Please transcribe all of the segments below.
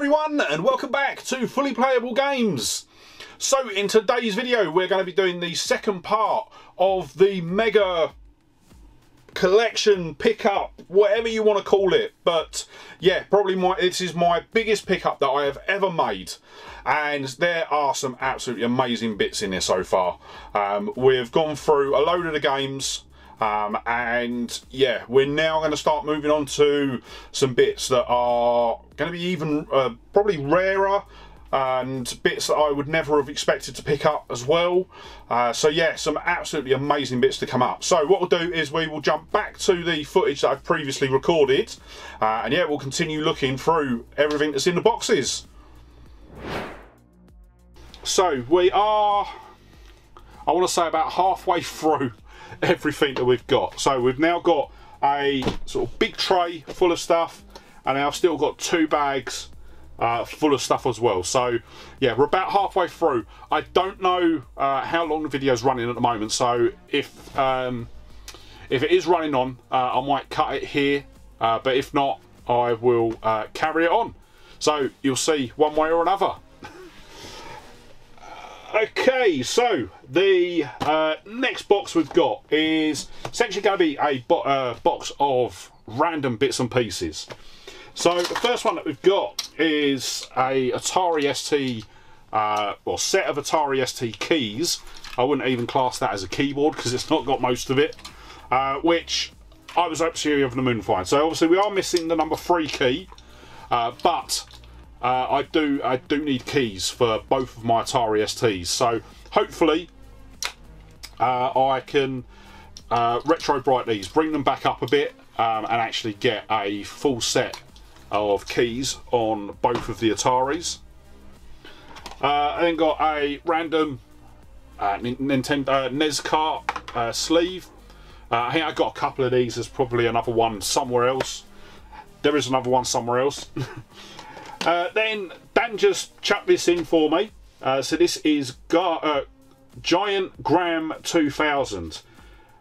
everyone and welcome back to Fully Playable Games. So in today's video we're going to be doing the second part of the mega collection pickup whatever you want to call it. But yeah probably my this is my biggest pickup that I have ever made. And there are some absolutely amazing bits in there so far. Um, we've gone through a load of the games um, and yeah, we're now going to start moving on to some bits that are going to be even uh, probably rarer and bits that I would never have expected to pick up as well. Uh, so yeah, some absolutely amazing bits to come up. So what we'll do is we will jump back to the footage that I've previously recorded uh, and yeah, we'll continue looking through everything that's in the boxes. So we are, I want to say about halfway through everything that we've got. So we've now got a sort of big tray full of stuff and I've still got two bags uh, full of stuff as well. So yeah, we're about halfway through. I don't know uh, how long the video's running at the moment. So if um, if it is running on, uh, I might cut it here. Uh, but if not, I will uh, carry it on. So you'll see one way or another. Okay, so the uh, next box we've got is essentially going to be a bo box of random bits and pieces. So the first one that we've got is a Atari ST, uh, or set of Atari ST keys. I wouldn't even class that as a keyboard because it's not got most of it, uh, which I was absolutely over the moon find. So obviously we are missing the number three key, uh, but uh, I do I do need keys for both of my Atari STs. So hopefully uh, I can uh, retro bright these, bring them back up a bit, um, and actually get a full set of keys on both of the Ataris. Uh, I then got a random uh, Nintendo uh, NES cart uh, sleeve. I think I got a couple of these. There's probably another one somewhere else. There is another one somewhere else. Uh, then Dan just chucked this in for me. Uh, so this is Gar uh, Giant Gram 2000.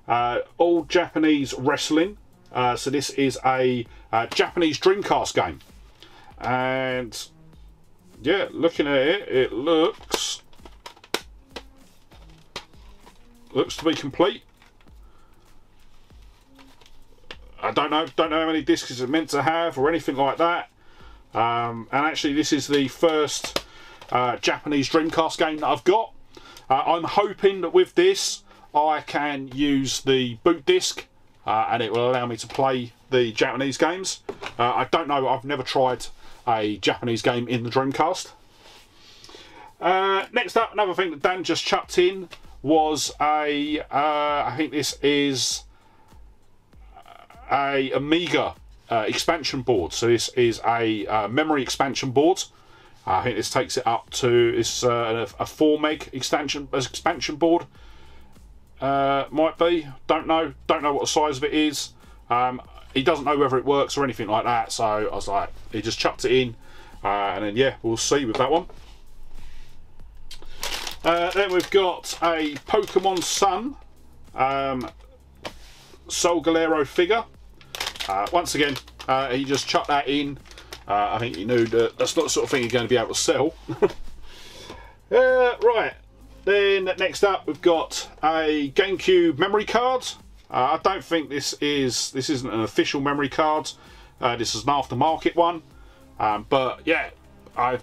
Uh, all Japanese wrestling. Uh, so this is a uh, Japanese Dreamcast game. And yeah, looking at it, it looks looks to be complete. I don't know, don't know how many discs it's meant to have or anything like that. Um, and actually this is the first uh, Japanese Dreamcast game that I've got. Uh, I'm hoping that with this I can use the boot disc and it will allow me to play the Japanese games. Uh, I don't know, I've never tried a Japanese game in the Dreamcast. Uh, next up, another thing that Dan just chucked in was a, uh, I think this is a Amiga uh, expansion board. So this is a uh, memory expansion board. I think this takes it up to it's uh, a, 4 meg expansion expansion board. Uh, might be, don't know, don't know what the size of it is. Um, he doesn't know whether it works or anything like that. So I was like, he just chucked it in, uh, and then yeah, we'll see with that one. Uh, then we've got a Pokemon Sun um, Solgaleo figure. Uh, once again, uh, he just chucked that in. Uh, I think he knew that that's not the sort of thing you're going to be able to sell. Right, then next up we've got a GameCube memory card. Uh, I don't think this is this isn't an official memory card. Uh, this is an aftermarket one, um, but yeah, I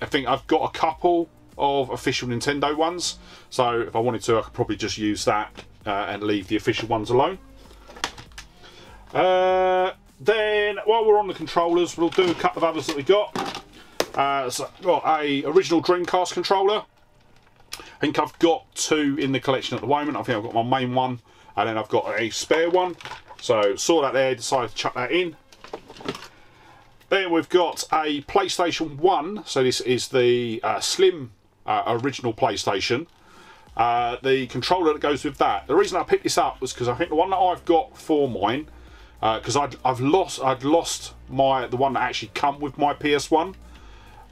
I think I've got a couple of official Nintendo ones. So if I wanted to, I could probably just use that and leave the official ones alone. Uh, then, while we're on the controllers, we'll do a couple of others that we got. Uh, so got a original Dreamcast controller. I think I've got two in the collection at the moment. I think I've got my main one, and then I've got a spare one. So saw that there, decided to chuck that in. Then we've got a PlayStation 1. So this is the uh, slim uh, original PlayStation. Uh, the controller that goes with that. The reason I picked this up was because I think the one that I've got for mine because uh, I've lost I'd lost my the one that actually come with my PS1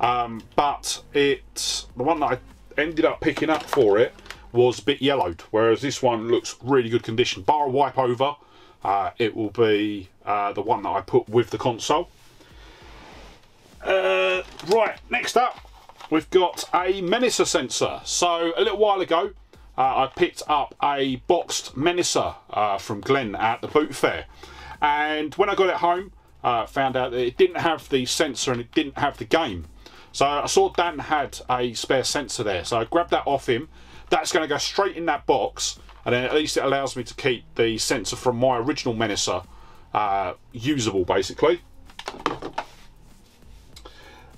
um, but it the one that I ended up picking up for it was a bit yellowed whereas this one looks really good condition bar a wipe over uh, it will be uh, the one that I put with the console uh, right, next up, we've got a Menacer sensor. So a little while ago, uh, I picked up a boxed Menacer uh, from Glen at the boot fair. And when I got it home, uh, found out that it didn't have the sensor and it didn't have the game. So I saw Dan had a spare sensor there. So I grabbed that off him. That's going to go straight in that box. And then at least it allows me to keep the sensor from my original Menacer uh, usable, basically.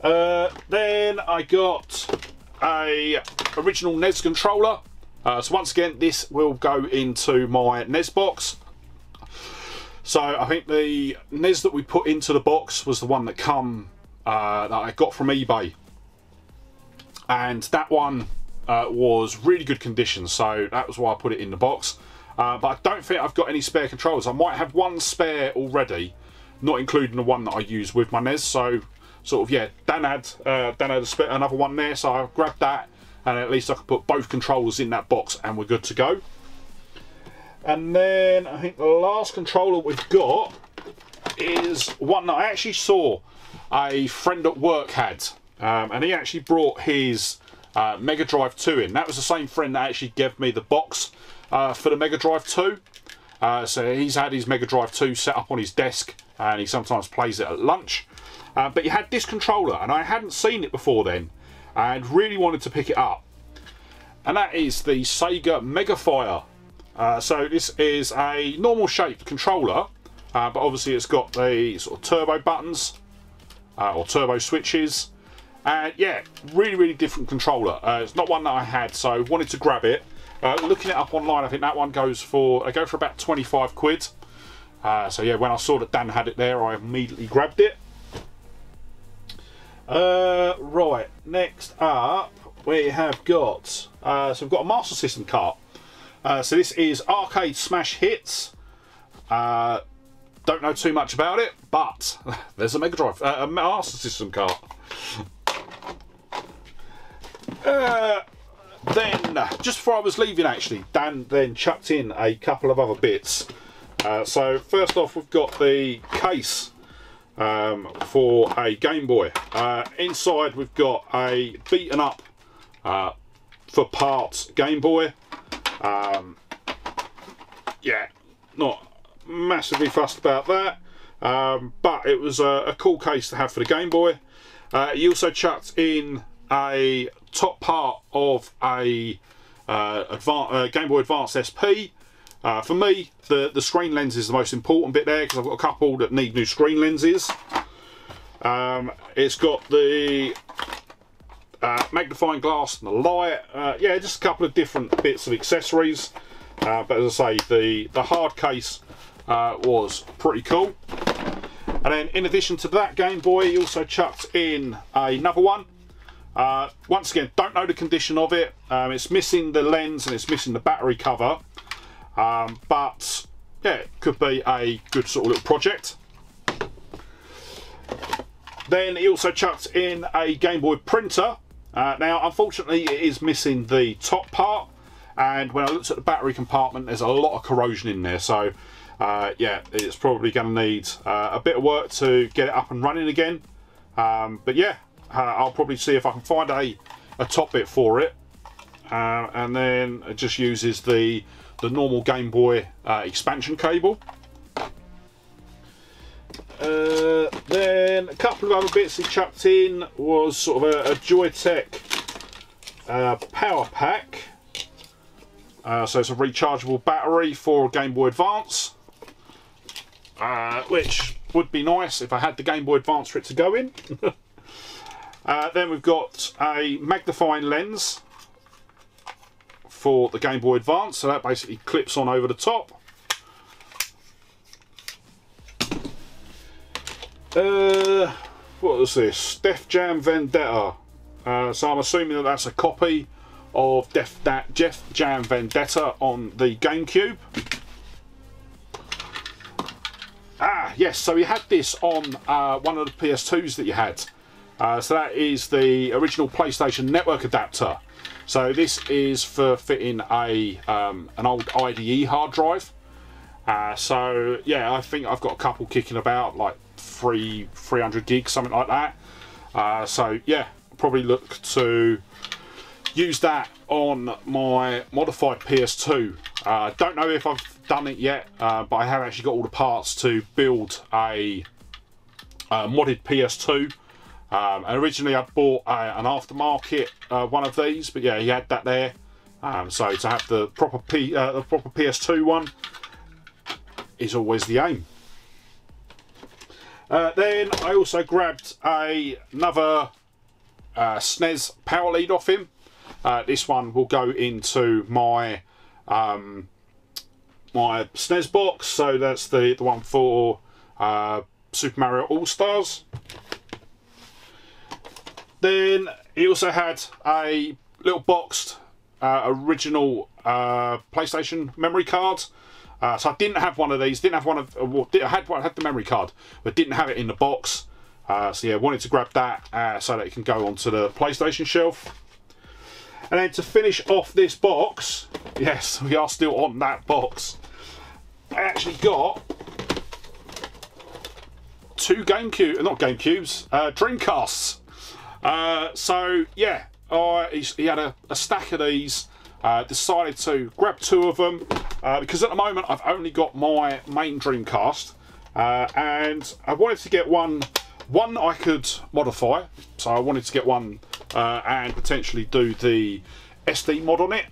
Uh, then I got a original NES controller. Uh, so once again, this will go into my NES box. So I think the NES that we put into the box was the one that come uh, that I got from eBay, and that one uh, was really good condition. So that was why I put it in the box. Uh, but I don't think I've got any spare controllers. I might have one spare already, not including the one that I use with my NES. So sort of yeah, Dan had uh, Dan had a another one there, so I grabbed that, and at least I can put both controllers in that box, and we're good to go. And then I think the last controller we've got is one that I actually saw a friend at work had, um, and he actually brought his uh, Mega Drive 2 in. That was the same friend that actually gave me the box uh, for the Mega Drive 2. Uh, so he's had his Mega Drive 2 set up on his desk and he sometimes plays it at lunch. Uh, but he had this controller and I hadn't seen it before then and really wanted to pick it up. And that is the Sega Megafire. Uh, so this is a normal shaped controller, uh, but obviously it's got the sort of turbo buttons uh, or turbo switches. And yeah, really, really different controller. Uh, it's not one that I had, so wanted to grab it. Uh, looking it up online, I think that one goes for, I go for about 25 quid. Uh, so yeah, when I saw that Dan had it there, I immediately grabbed it. Uh, right, next up, we have got, uh, so we've got a Master System cart. So this is Arcade Smash Hits. Uh, don't know too much about it, but there's a Mega Drive, uh, a Master System cart. Uh, then, just before I was leaving actually, Dan then chucked in a couple of other bits. Uh, so first off, we've got the case um, for a Game Boy. Uh, inside we've got a beaten up uh, for parts Game Boy. Um, yeah, not massively fussed about that, um, but it was a, a, cool case to have for the Game Boy. Uh, he also chucked in a top part of a uh, uh, Game Boy Advance SP. Uh, for me, the, the screen lens is the most important bit there because I've got a couple that need new screen lenses. Um, it's got the uh, magnifying glass and the light. Uh, yeah, just a couple of different bits of accessories. Uh, but as I say, the, the hard case uh, was pretty cool. And then in addition to that Game Boy, he also chucked in another one. Uh, once again, don't know the condition of it. Um, it's missing the lens and it's missing the battery cover. Um, but yeah, it could be a good sort of little project. Then he also chucked in a Game Boy printer. Uh, now, unfortunately, it is missing the top part. And when I looked at the battery compartment, there's a lot of corrosion in there. So, uh, yeah, it's probably going to need uh, a bit of work to get it up and running again. Um, but yeah, uh, I'll probably see if I can find a, a top bit for it. Uh, and then it just uses the, the normal Game Boy uh, expansion cable. Uh, then a couple of other bits he chucked in was sort of a, a Joytech power pack. So it's a rechargeable battery for Game Boy Advance, uh, which would be nice if I had the Game Boy Advance for it to go in. Uh, then we've got a magnifying lens for the Game Boy Advance, so that basically clips on over the top. Uh, this? Def Jam Vendetta. Uh, so I'm assuming that that's a copy of Def, that Def Jam Vendetta on the GameCube. Ah, yes, so you had this on uh, one of the PS2s that you had. Uh, so that is the original PlayStation Network adapter. So this is for fitting a um, an old IDE hard drive. Uh, so yeah, I think I've got a couple kicking about, like three 300 gigs, something like that. Uh, so yeah, probably look to use that on my modified PS2. Uh, don't know if I've done it yet, uh, but I have actually got all the parts to build a, a modded PS2. Um, and originally I bought a, an aftermarket uh, one of these, but yeah, he had that there. Um, so to have the proper P, uh, the proper PS2 one is always the aim. Uh, then I also grabbed a, another uh, SNES power lead off him. Uh, this one will go into my um, my SNES box, so that's the, the one for uh, Super Mario All Stars. Then he also had a little boxed uh, original uh, PlayStation memory card. Uh, so I didn't have one of these. Didn't have one of. Uh, I had one. Had the memory card, but didn't have it in the box. Uh, so yeah, wanted to grab that uh, so that it can go onto the PlayStation shelf. And then to finish off this box, yes, we are still on that box. I actually got two GameCube, not GameCubes, uh, Dreamcasts. Uh, so yeah, uh, he had a, a, stack of these. Uh, decided to grab two of them uh, because at the moment I've only got my main Dreamcast, uh, and I wanted to get one. One I could modify, so I wanted to get one uh, and potentially do the SD mod on it.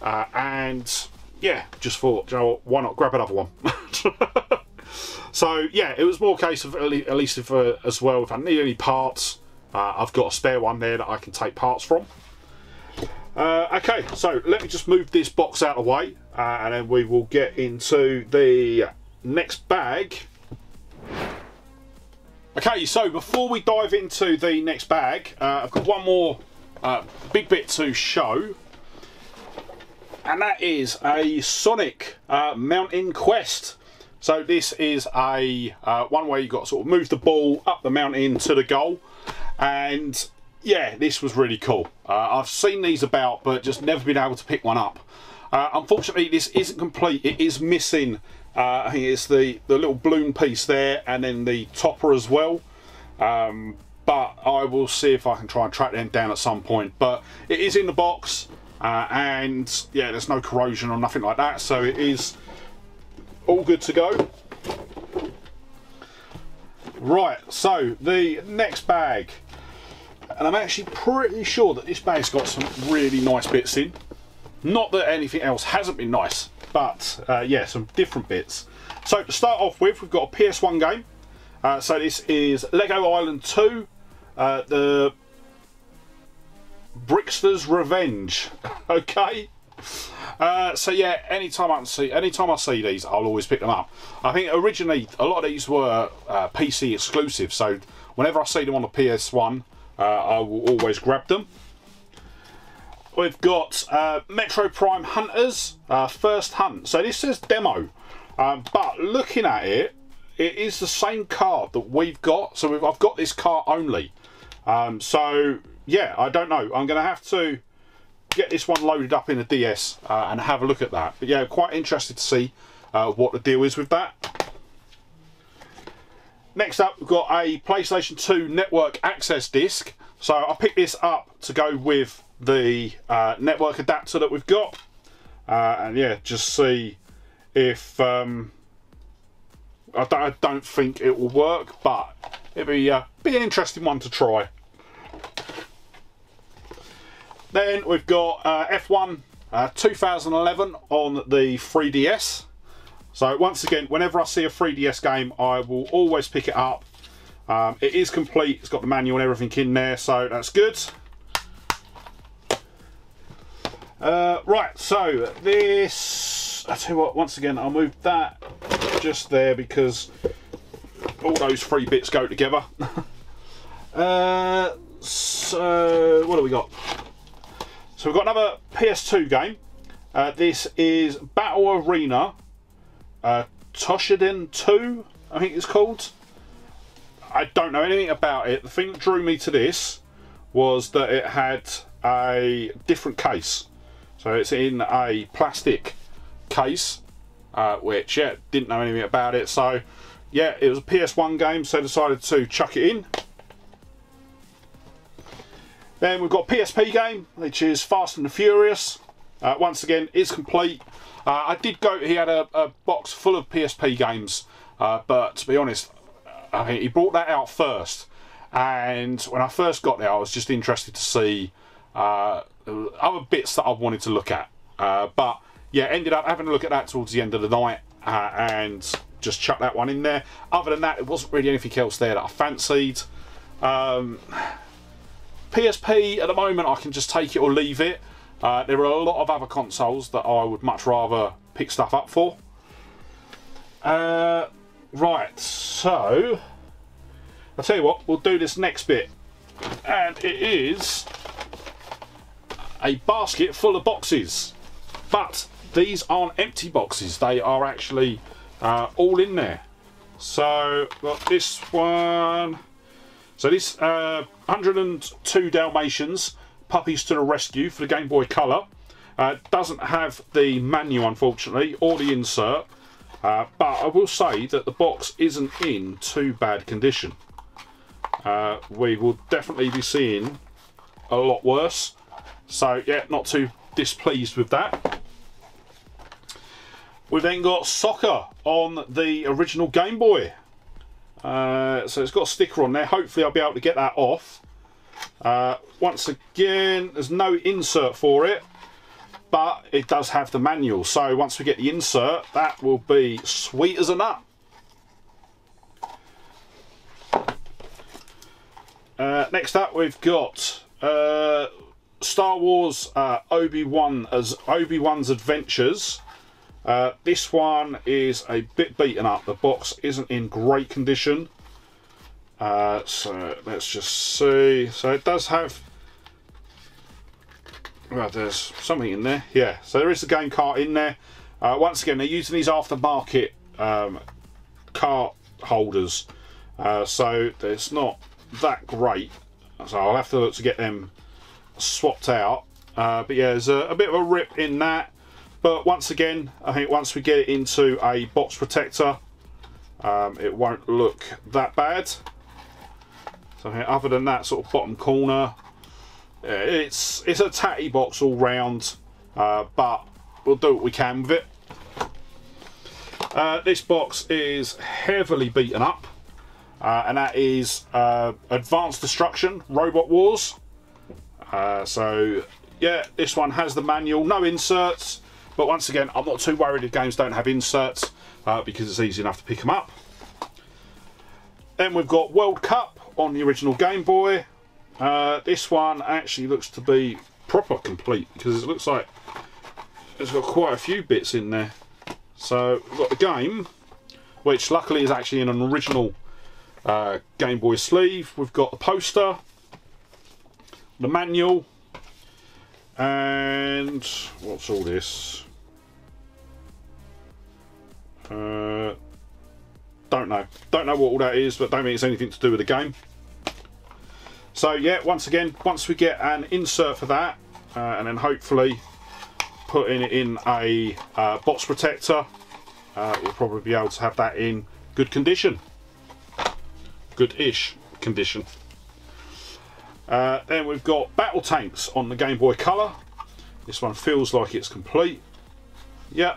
and yeah, just thought, you know, why not grab another one? so yeah, it was more case of at least if uh, as well if I need any parts, uh, I've got a spare one there that I can take parts from. Uh, okay, so let me just move this box out of the way uh, and then we will get into the next bag. Okay, so before we dive into the next bag, uh, I've got one more uh, big bit to show. And that is a Sonic uh, Mountain Quest. So this is a one where you got to sort of move the ball up the mountain to the goal and yeah this was really cool uh, I've seen these about but just never been able to pick one up uh, unfortunately this isn't complete it is missing uh, it's the the little bloom piece there and then the topper as well. Um, but I will see if I can try and track them down at some point. But it is in the box uh, and yeah there's no corrosion or nothing like that. So it is all good to go. Right so the next bag. And I'm actually pretty sure that this bag's got some really nice bits in. Not that anything else hasn't been nice, but uh, yeah, some different bits. So to start off with, we've got a PS1 game. Uh, so this is Lego Island 2, uh, the Brickster's Revenge. okay. Uh, so yeah, anytime I see, anytime I see these, I'll always pick them up. I think originally a lot of these were uh, PC exclusive, so whenever I see them on the PS1, uh, I will always grab them. We've got uh, Metroid Prime Hunters, uh, first hunt. So this says demo, um, but looking at it, it is the same card that we've got. So we've, I've got this card only. Um, so yeah, I don't know. I'm going to have to get this one loaded up in a DS uh, and have a look at that. But yeah, quite interested to see uh, what the deal is with that. Next up, we've got a PlayStation 2 network access disc. So I picked this up to go with the uh, network adapter that we've got. Uh, and yeah, just see if... Um, I, don't, I, don't, think it will work, but it'd be, uh, be an interesting one to try. Then we've got uh, F1 uh, 2011 on the 3DS. So once again, whenever I see a 3DS game, I will always pick it up. Um, it is complete, it's got the manual and everything in there, so that's good. Uh, right, so this, I tell you what, once again, I'll move that just there because all those three bits go together. uh, so, what do we got? So we've got another PS2 game. Uh, this is Battle Arena uh, Toshinden 2, I think it's called. I don't know anything about it. The thing that drew me to this was that it had a different case. So it's in a plastic case, uh, which, yeah, didn't know anything about it. So, yeah, it was a PS1 game, so decided to chuck it in. Then we've got PSP game, which is Fast and the Furious. Uh, once again, is complete. Uh, I did go, he had a, a, box full of PSP games, uh, but to be honest, I think he brought that out first. And when I first got there, I was just interested to see uh, other bits that I wanted to look at. Uh, but yeah, ended up having a look at that towards the end of the night uh, and just chuck that one in there. Other than that, it wasn't really anything else there that I fancied. Um, PSP at the moment, I can just take it or leave it. Uh, there are a lot of other consoles that I would much rather pick stuff up for. Uh, right, so I'll tell you what, we'll do this next bit, and it is a basket full of boxes, but these aren't empty boxes; they are actually uh, all in there. So got this one. So this uh, 102 Dalmatians Puppies to the Rescue for the Game Boy Color. Uh, doesn't have the manual, unfortunately, or the insert. Uh, but I will say that the box isn't in too bad condition. Uh, we will definitely be seeing a lot worse. So, yeah, not too displeased with that. We've then got Soccer on the original Game Boy. Uh, so it's got a sticker on there. Hopefully I'll be able to get that off. Uh, once again, there's no insert for it, but it does have the manual. So once we get the insert, that will be sweet as a nut. Uh, next up, we've got uh, Star Wars uh, Obi-Wan as Obi-Wan's Adventures. Uh, this one is a bit beaten up. The box isn't in great condition. Uh, so let's just see. So it does have. Well, there's something in there. Yeah, so there is a game cart in there. Uh, once again, they're using these aftermarket um, cart holders. Uh, so it's not that great. So I'll have to look to get them swapped out. Uh, but yeah, there's a, a, bit of a rip in that. But once again, I think once we get it into a box protector, um, it won't look that bad. So other than that sort of bottom corner, it's it's a tatty box all round, uh, but we'll do what we can with it. Uh, this box is heavily beaten up, uh, and that is uh, Advanced Destruction Robot Wars. Uh, so yeah, this one has the manual, no inserts, but once again, I'm not too worried if games don't have inserts uh, because it's easy enough to pick them up. Then we've got World Cup on the original Game Boy. Uh, this one actually looks to be proper complete because it looks like it's got quite a few bits in there. So we've got the game, which luckily is actually in an original uh, Game Boy sleeve. We've got the poster, the manual, and what's all this? Uh, don't know. Don't know what all that is, but don't think it's anything to do with the game. So yeah, once again, once we get an insert for that, uh, and then hopefully putting it in a uh, box protector, uh, we'll probably be able to have that in good condition. Good-ish condition. Uh, then we've got BattleTanx on the Game Boy Color. This one feels like it's complete. Yeah.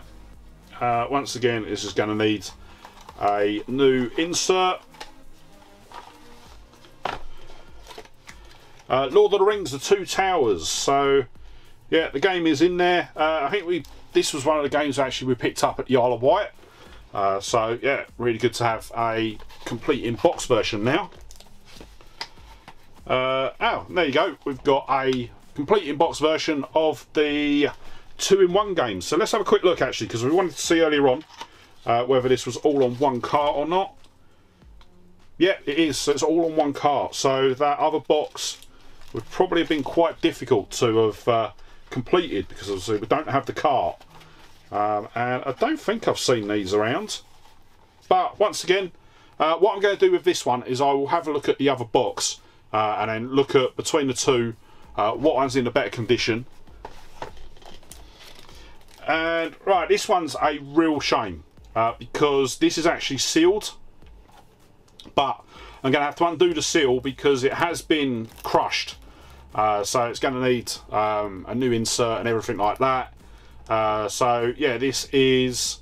Uh, once again, this is going to need a new insert. Uh, Lord of the Rings, The Two Towers. So, yeah, the game is in there. Uh, I think we this was one of the games actually we picked up at the Isle of Wight. So, yeah, really good to have a complete in-box version now. Uh, oh, there you go. We've got a complete in-box version of the two-in-one game. So let's have a quick look, actually, because we wanted to see earlier on uh, whether this was all on one cart or not. Yeah, it is. So it's all on one cart. So that other box would probably have been quite difficult to have uh, completed because obviously we don't have the cart. Um, and I don't think I've seen these around. But once again, uh, what I'm going to do with this one is I will have a look at the other box uh, and then look at between the two uh, what one's in a better condition. And right, this one's a real shame uh, because this is actually sealed. But I'm going to have to undo the seal because it has been crushed. Uh, so it's going to need um, a new insert and everything like that. Uh, so yeah, this is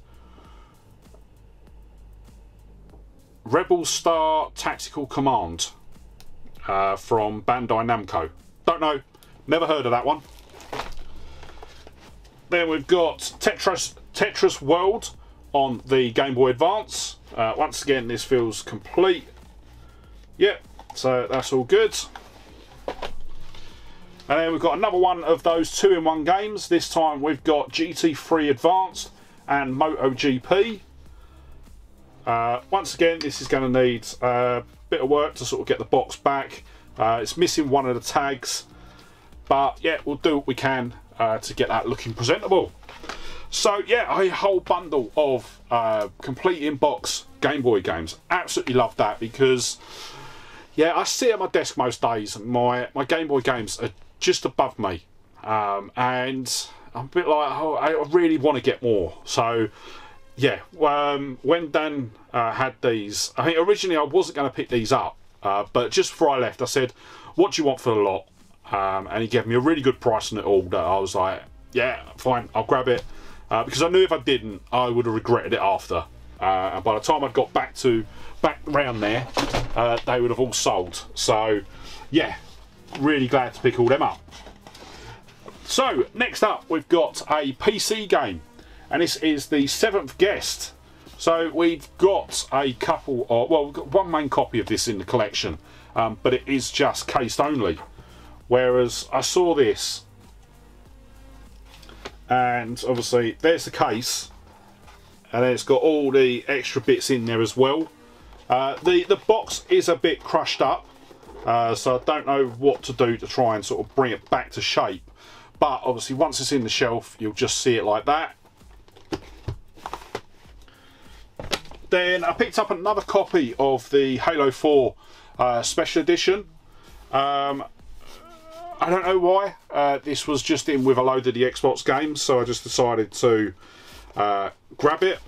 Rebel Star Tactical Command uh, from Bandai Namco. Don't know, never heard of that one. Then we've got Tetris, Tetris World on the Game Boy Advance. Uh, once again, this feels complete. Yep, so that's all good. And then we've got another one of those two-in-one games. This time we've got GT3 Advanced and MotoGP. Uh, once again, this is going to need a bit of work to sort of get the box back. Uh, it's missing one of the tags. But yeah, we'll do what we can uh, to get that looking presentable. So yeah, a whole bundle of uh, complete in-box Game Boy games. Absolutely love that because yeah, I sit at my desk most days and my, my Game Boy games are just above me. Um, and I'm a bit like, oh, I really want to get more. So, yeah, um, when Dan uh, had these, I think originally I wasn't going to pick these up, uh, but just before I left, I said, what do you want for the lot? Um, and he gave me a really good price on it all that I was like, yeah, fine, I'll grab it. Uh, because I knew if I didn't, I would have regretted it after. Uh, and by the time I'd got back to back round there, uh, they would have all sold. So, yeah, really glad to pick all them up. So, next up, we've got a PC game, and this is the seventh guest. So, we've got a couple of, well, we've got one main copy of this in the collection, um, but it is just cased only. Whereas I saw this, and obviously, there's the case, and then it's got all the extra bits in there as well. Uh, the, the box is a bit crushed up, uh, so I don't know what to do to try and sort of bring it back to shape. But obviously once it's in the shelf, you'll just see it like that. Then I picked up another copy of the Halo 4 uh, Special Edition. Um, I don't know why. Uh, this was just in with a load of the Xbox games, so I just decided to uh, grab it.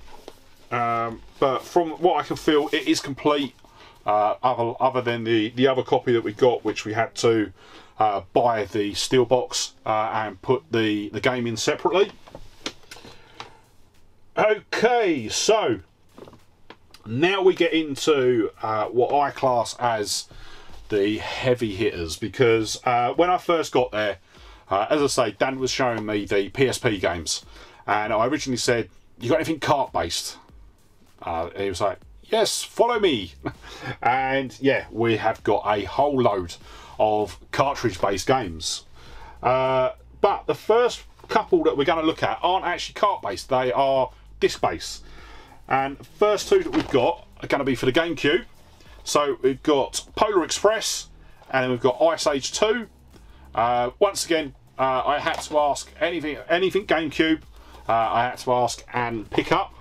Um, but from what I can feel, it is complete uh, other other than the the other copy that we got, which we had to uh, buy the steel box uh, and put the the game in separately. Okay, so now we get into uh, what I class as the heavy hitters because uh, when I first got there, uh, as I say, Dan was showing me the PSP games, and I originally said, "You got anything cart based?" Uh, he was like, yes, follow me. and yeah, we have got a whole load of cartridge based games. Uh, but the first couple that we're going to look at aren't actually cart based, they are disc based. And first two that we've got are going to be for the GameCube. So we've got Polar Express and then we've got Ice Age 2. Uh, once again, uh, I had to ask anything, anything GameCube, uh, I had to ask and pick up.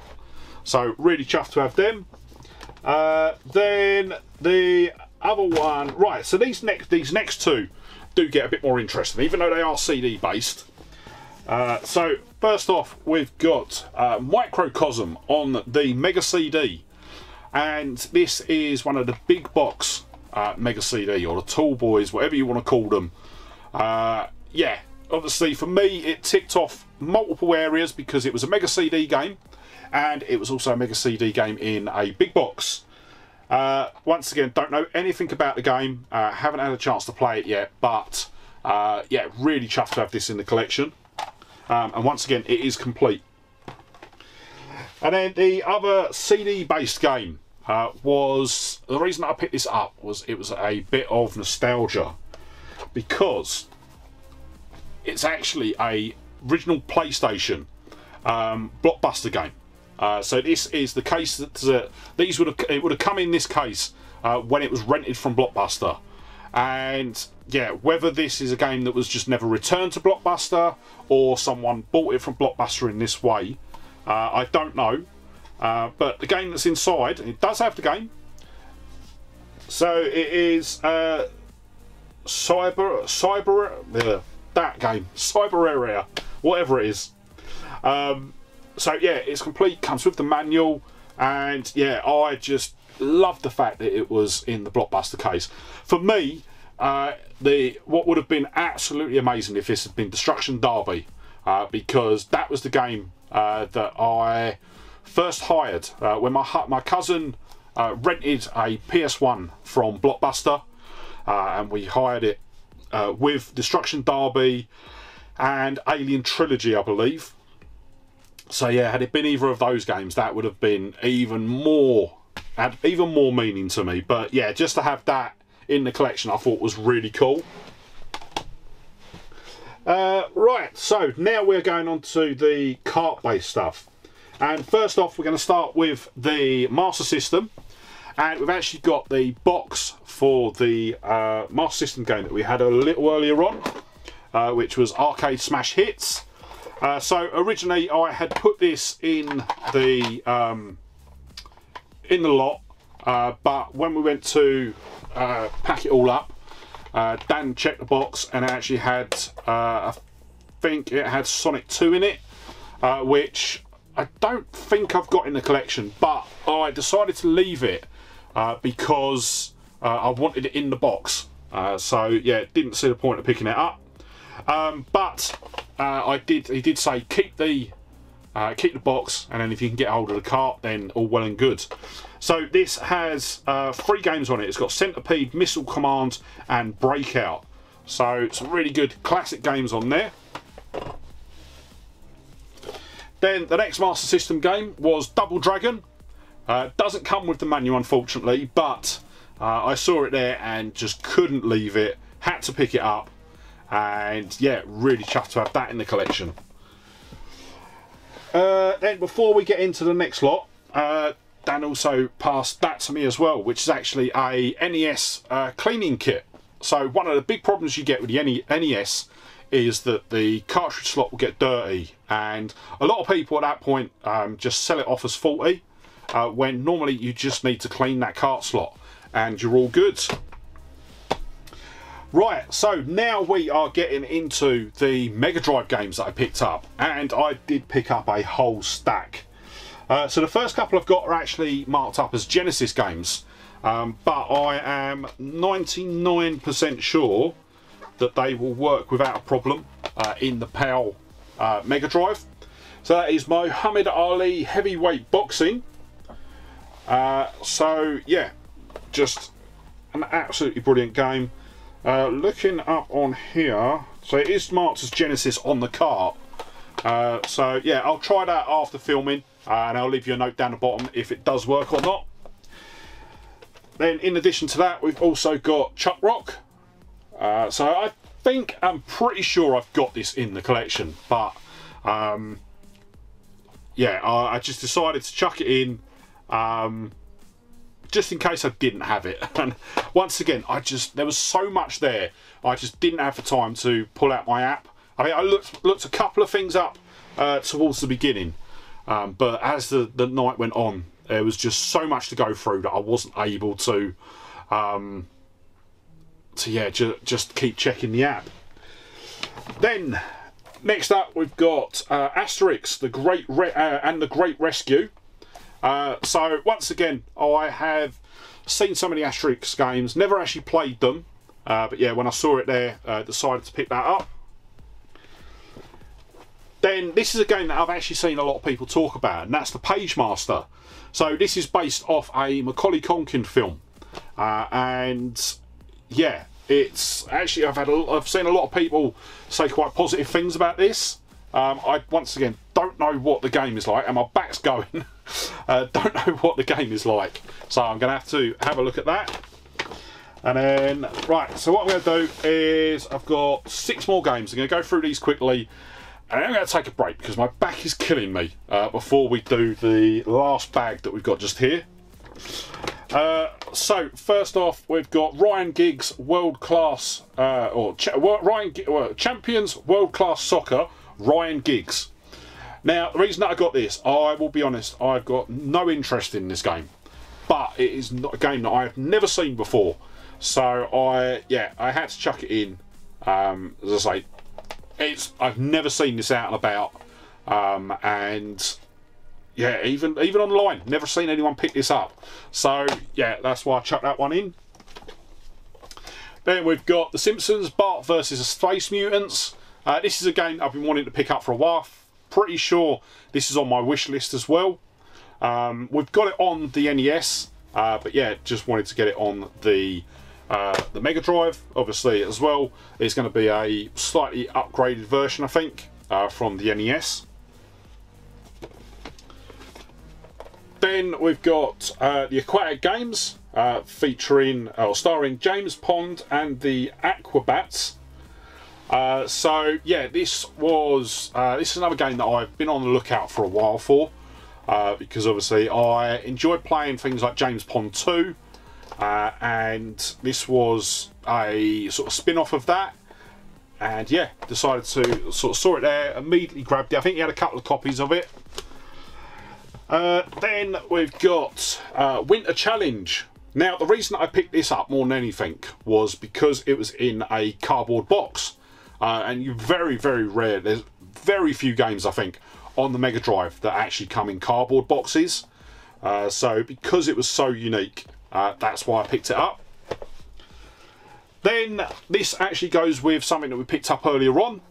So really chuffed to have them. Uh, then the other one, right? So these next these next two do get a bit more interesting, even though they are CD based. Uh, so first off, we've got uh, Microcosm on the Mega CD, and this is one of the big box uh, Mega CD or the Tall Boys, whatever you want to call them. Uh, yeah, obviously for me it ticked off multiple areas because it was a Mega CD game and it was also a Mega CD game in a big box. Uh, once again, don't know anything about the game, uh, haven't had a chance to play it yet, but uh, yeah, really chuffed to have this in the collection. Um, and once again, it is complete. And then the other CD based game uh, was the reason I picked this up was it was a bit of nostalgia because it's actually a original PlayStation um, blockbuster game. Uh, so this is the case that uh, these would have it would have come in this case uh, when it was rented from Blockbuster, and yeah, whether this is a game that was just never returned to Blockbuster or someone bought it from Blockbuster in this way, uh, I don't know. Uh, but the game that's inside, it does have the game. So it is uh, Cyber Cyber that game Cyberia, whatever it is. Um, so yeah, it's complete. Comes with the manual, and yeah, I just love the fact that it was in the blockbuster case. For me, uh, the what would have been absolutely amazing if this had been Destruction Derby, uh, because that was the game uh, that I first hired uh, when my my cousin uh, rented a PS1 from Blockbuster, uh, and we hired it with Destruction Derby and Alien Trilogy, I believe. So yeah, had it been either of those games, that would have been even more had even more meaning to me. But yeah, just to have that in the collection, I thought was really cool. Uh, right, so now we're going on to the cart-based stuff. And first off, we're going to start with the Master System. And we've actually got the box for the uh, Master System game that we had a little earlier on, uh, which was Arcade Smash Hits. Uh, so originally I had put this in the um, in the lot, uh, but when we went to uh, pack it all up, uh, Dan checked the box and it actually had, uh, I think it had Sonic 2 in it, uh, which I don't think I've got in the collection, but I decided to leave it because I wanted it in the box. so yeah, didn't see the point of picking it up. Um, but I did. He did say keep the uh, keep the box, and then if you can get hold of the cart, then all well and good. So this has uh, three games on it. It's got Centipede, Missile Command, and Breakout. So some really good classic games on there. Then the next Master System game was Double Dragon. Uh, doesn't come with the manual, unfortunately, but uh, I saw it there and just couldn't leave it. Had to pick it up. And yeah, really chuffed to have that in the collection. Uh, then before we get into the next lot, uh, Dan also passed that to me as well, which is actually a NES uh, cleaning kit. So one of the big problems you get with the NES is that the cartridge slot will get dirty and a lot of people at that point um, just sell it off as faulty uh, when normally you just need to clean that cart slot and you're all good. Right, so now we are getting into the Mega Drive games that I picked up, and I did pick up a whole stack. Uh, so the first couple I've got are actually marked up as Genesis games, um, but I am 99% sure that they will work without a problem uh, in the PAL uh, Mega Drive. So that is Muhammad Ali Heavyweight Boxing. Uh, so yeah, just an absolutely brilliant game. Uh, looking up on here, so it is marked as Genesis on the cart. Uh, so yeah, I'll try that after filming uh, and I'll leave you a note down the bottom if it does work or not. Then in addition to that, we've also got Chuck Rock. Uh, so I think, I'm pretty sure I've got this in the collection, but um, yeah, I, I, just decided to chuck it in. Um, just in case I didn't have it. And once again, I just there was so much there. I just didn't have the time to pull out my app. I mean, I looked looked a couple of things up uh, towards the beginning, um, but as the the night went on, there was just so much to go through that I wasn't able to. Um, to yeah, ju just keep checking the app. Then next up, we've got uh, Asterix, the Great Re uh, and the Great Rescue. Uh, so once again, I have seen so many Asterix games, never actually played them, uh, but yeah, when I saw it there, uh, decided to pick that up. Then this is a game that I've actually seen a lot of people talk about, and that's the Page Master. So this is based off a Macaulay Culkin film, uh, and yeah, it's actually I've had a, I've seen a lot of people say quite positive things about this. Um, I once again know what the game is like, and my back's going. uh, don't know what the game is like, so I'm going to have to have a look at that. And then, right, so what I'm going to do is I've got six more games. I'm going to go through these quickly, and I'm going to take a break because my back is killing me uh, before we do the last bag that we've got just here. Uh, so first off, we've got Ryan Giggs World Class uh, or Ch Ryan G Champions World Class Soccer Ryan Giggs. Now, the reason that I got this, I will be honest, I've got no interest in this game. But it is not a game that I've never seen before. So I, yeah, I had to chuck it in. Um, as I say, it's I've never seen this out and about. Um, and yeah, even even online, never seen anyone pick this up. So yeah, that's why I chucked that one in. Then we've got The Simpsons, Bart versus the Space Mutants. Uh, this is a game I've been wanting to pick up for a while. Pretty sure this is on my wish list as well. Um, we've got it on the NES, uh, but yeah, just wanted to get it on the uh, the Mega Drive, obviously as well. It's going to be a slightly upgraded version, I think, uh, from the NES. Then we've got uh, the Aquatic Games, uh, featuring or starring James Pond and the Aquabats. Uh, so yeah, this was uh, this is another game that I've been on the lookout for a while for uh, because obviously I enjoyed playing things like James Pond 2 uh, and this was a sort of spin-off of that. And yeah decided to sort of saw it there immediately grabbed it. I think he had a couple of copies of it. Uh, then we've got Winter Challenge. Now the reason I picked this up more than anything was because it was in a cardboard box uh, and you very very rare there's very few games I think on the Mega Drive that actually come in cardboard boxes. Uh, so because it was so unique uh, that's why I picked it up. Then this actually goes with something that we picked up earlier on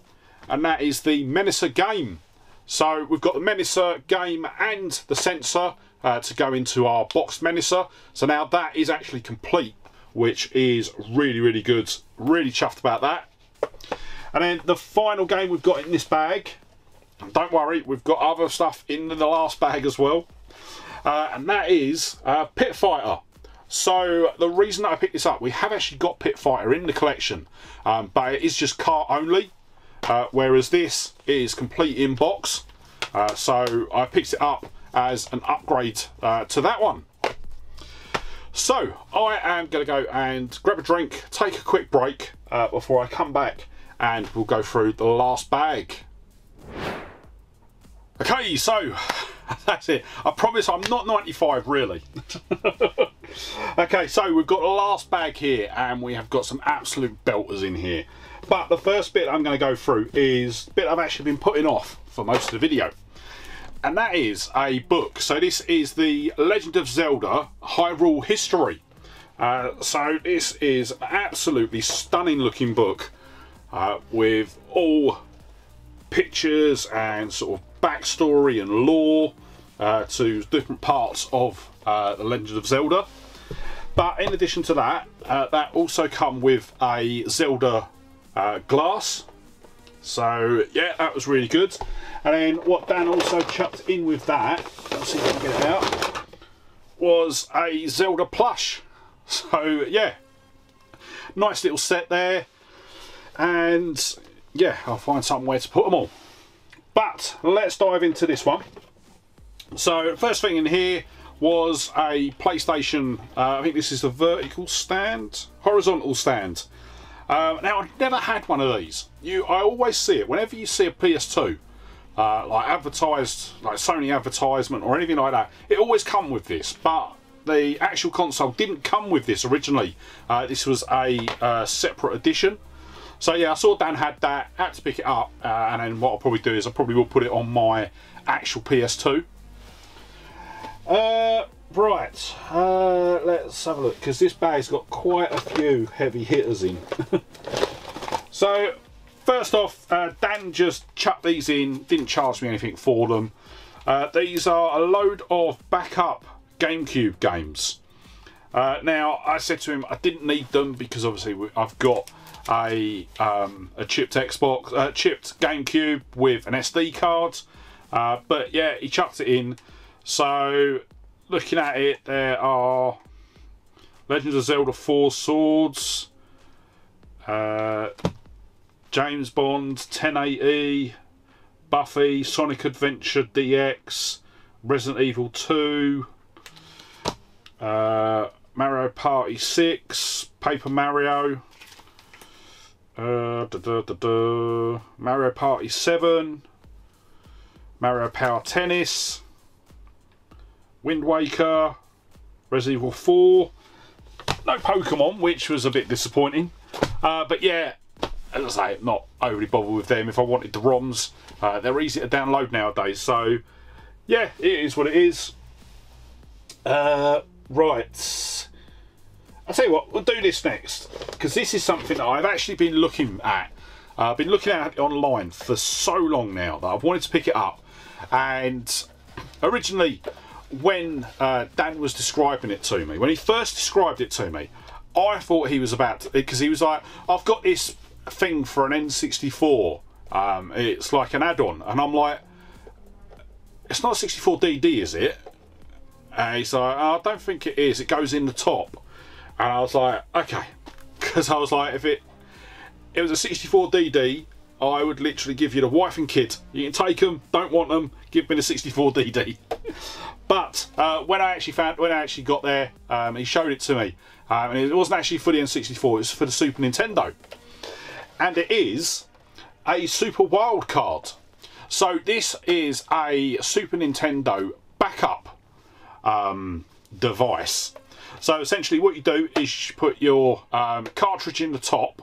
and that is the Menacer game. So we've got the Menacer game and the sensor uh, to go into our box Menacer. So now that is actually complete which is really really good. Really chuffed about that and then the final game we've got in this bag, don't worry, we've got other stuff in the last bag as well. Uh, and that is uh, Pit Fighter. So the reason that I picked this up, we have actually got Pit Fighter in the collection, um, but it is just car only, uh, whereas this is complete in box. Uh, so I picked it up as an upgrade uh, to that one. So I am going to go and grab a drink, take a quick break uh, before I come back and we'll go through the last bag. Okay, so that's it. I promise I'm not 95 really. okay, so we've got the last bag here and we have got some absolute belters in here. But the first bit I'm going to go through is the bit I've actually been putting off for most of the video. And that is a book. So this is the Legend of Zelda Hyrule History. Uh, so this is an absolutely stunning looking book uh, with all pictures and sort of backstory and lore uh, to different parts of uh, the Legend of Zelda. But in addition to that, uh, that also come with a Zelda uh, glass. So yeah, that was really good. And then what Dan also chucked in with that, let's see if I can get it out, was a Zelda plush. So yeah, nice little set there and yeah I'll find somewhere to put them all. But let's dive into this one. So first thing in here was a PlayStation uh, I think this is the vertical stand horizontal stand. Um, now I've never had one of these. You I always see it. Whenever you see a PS2 uh, like advertised like Sony advertisement or anything like that it always come with this. But the actual console didn't come with this originally. Uh, this was a uh, separate edition so yeah, I saw Dan had that, had to pick it up, uh, and then what I'll probably do is I probably will put it on my actual PS2. Uh, right, uh, let's have a look, because this bag's got quite a few heavy hitters in. so, first off, uh, Dan just chucked these in, didn't charge me anything for them. Uh, these are a load of backup GameCube games. Uh, now, I said to him I didn't need them because obviously I've got a um, a chipped Xbox, uh, chipped GameCube with an SD card. Uh, but yeah, he chucked it in. So looking at it, there are Legends of Zelda Four Swords, uh, James Bond 1080, Buffy, Sonic Adventure DX, Resident Evil 2, uh, Mario Party 6, Paper Mario, uh, da, da, da, Mario Party 7, Mario Power Tennis, Wind Waker, Resident Evil 4. No Pokemon, which was a bit disappointing. Uh, but yeah, as I say, not overly bothered with them. If I wanted the ROMs, uh, they're easy to download nowadays. So yeah, it is what it is. Uh, right. I'll tell you what, we'll do this next because this is something that I've actually been looking at. Uh, I've been looking at it online for so long now that I've wanted to pick it up. And originally, when uh, Dan was describing it to me, when he first described it to me, I thought he was about to. because he was like, "I've got this thing for an N64. Um, it's like an add-on," and I'm like, "It's not 64DD, is it?" And he's like, oh, "I don't think it is. It goes in the top." And I was like, "Okay," because I was like, "If it it was a 64DD, I would literally give you the wife and kid. You can take them, don't want them, give me the 64DD." But uh, when I actually found, when I actually got there, um, he showed it to me, um, and it wasn't actually for the N64. It was for the Super Nintendo, and it is a Super Wild Card. So this is a Super Nintendo backup um, device. So essentially, what you do is you put your um, cartridge in the top,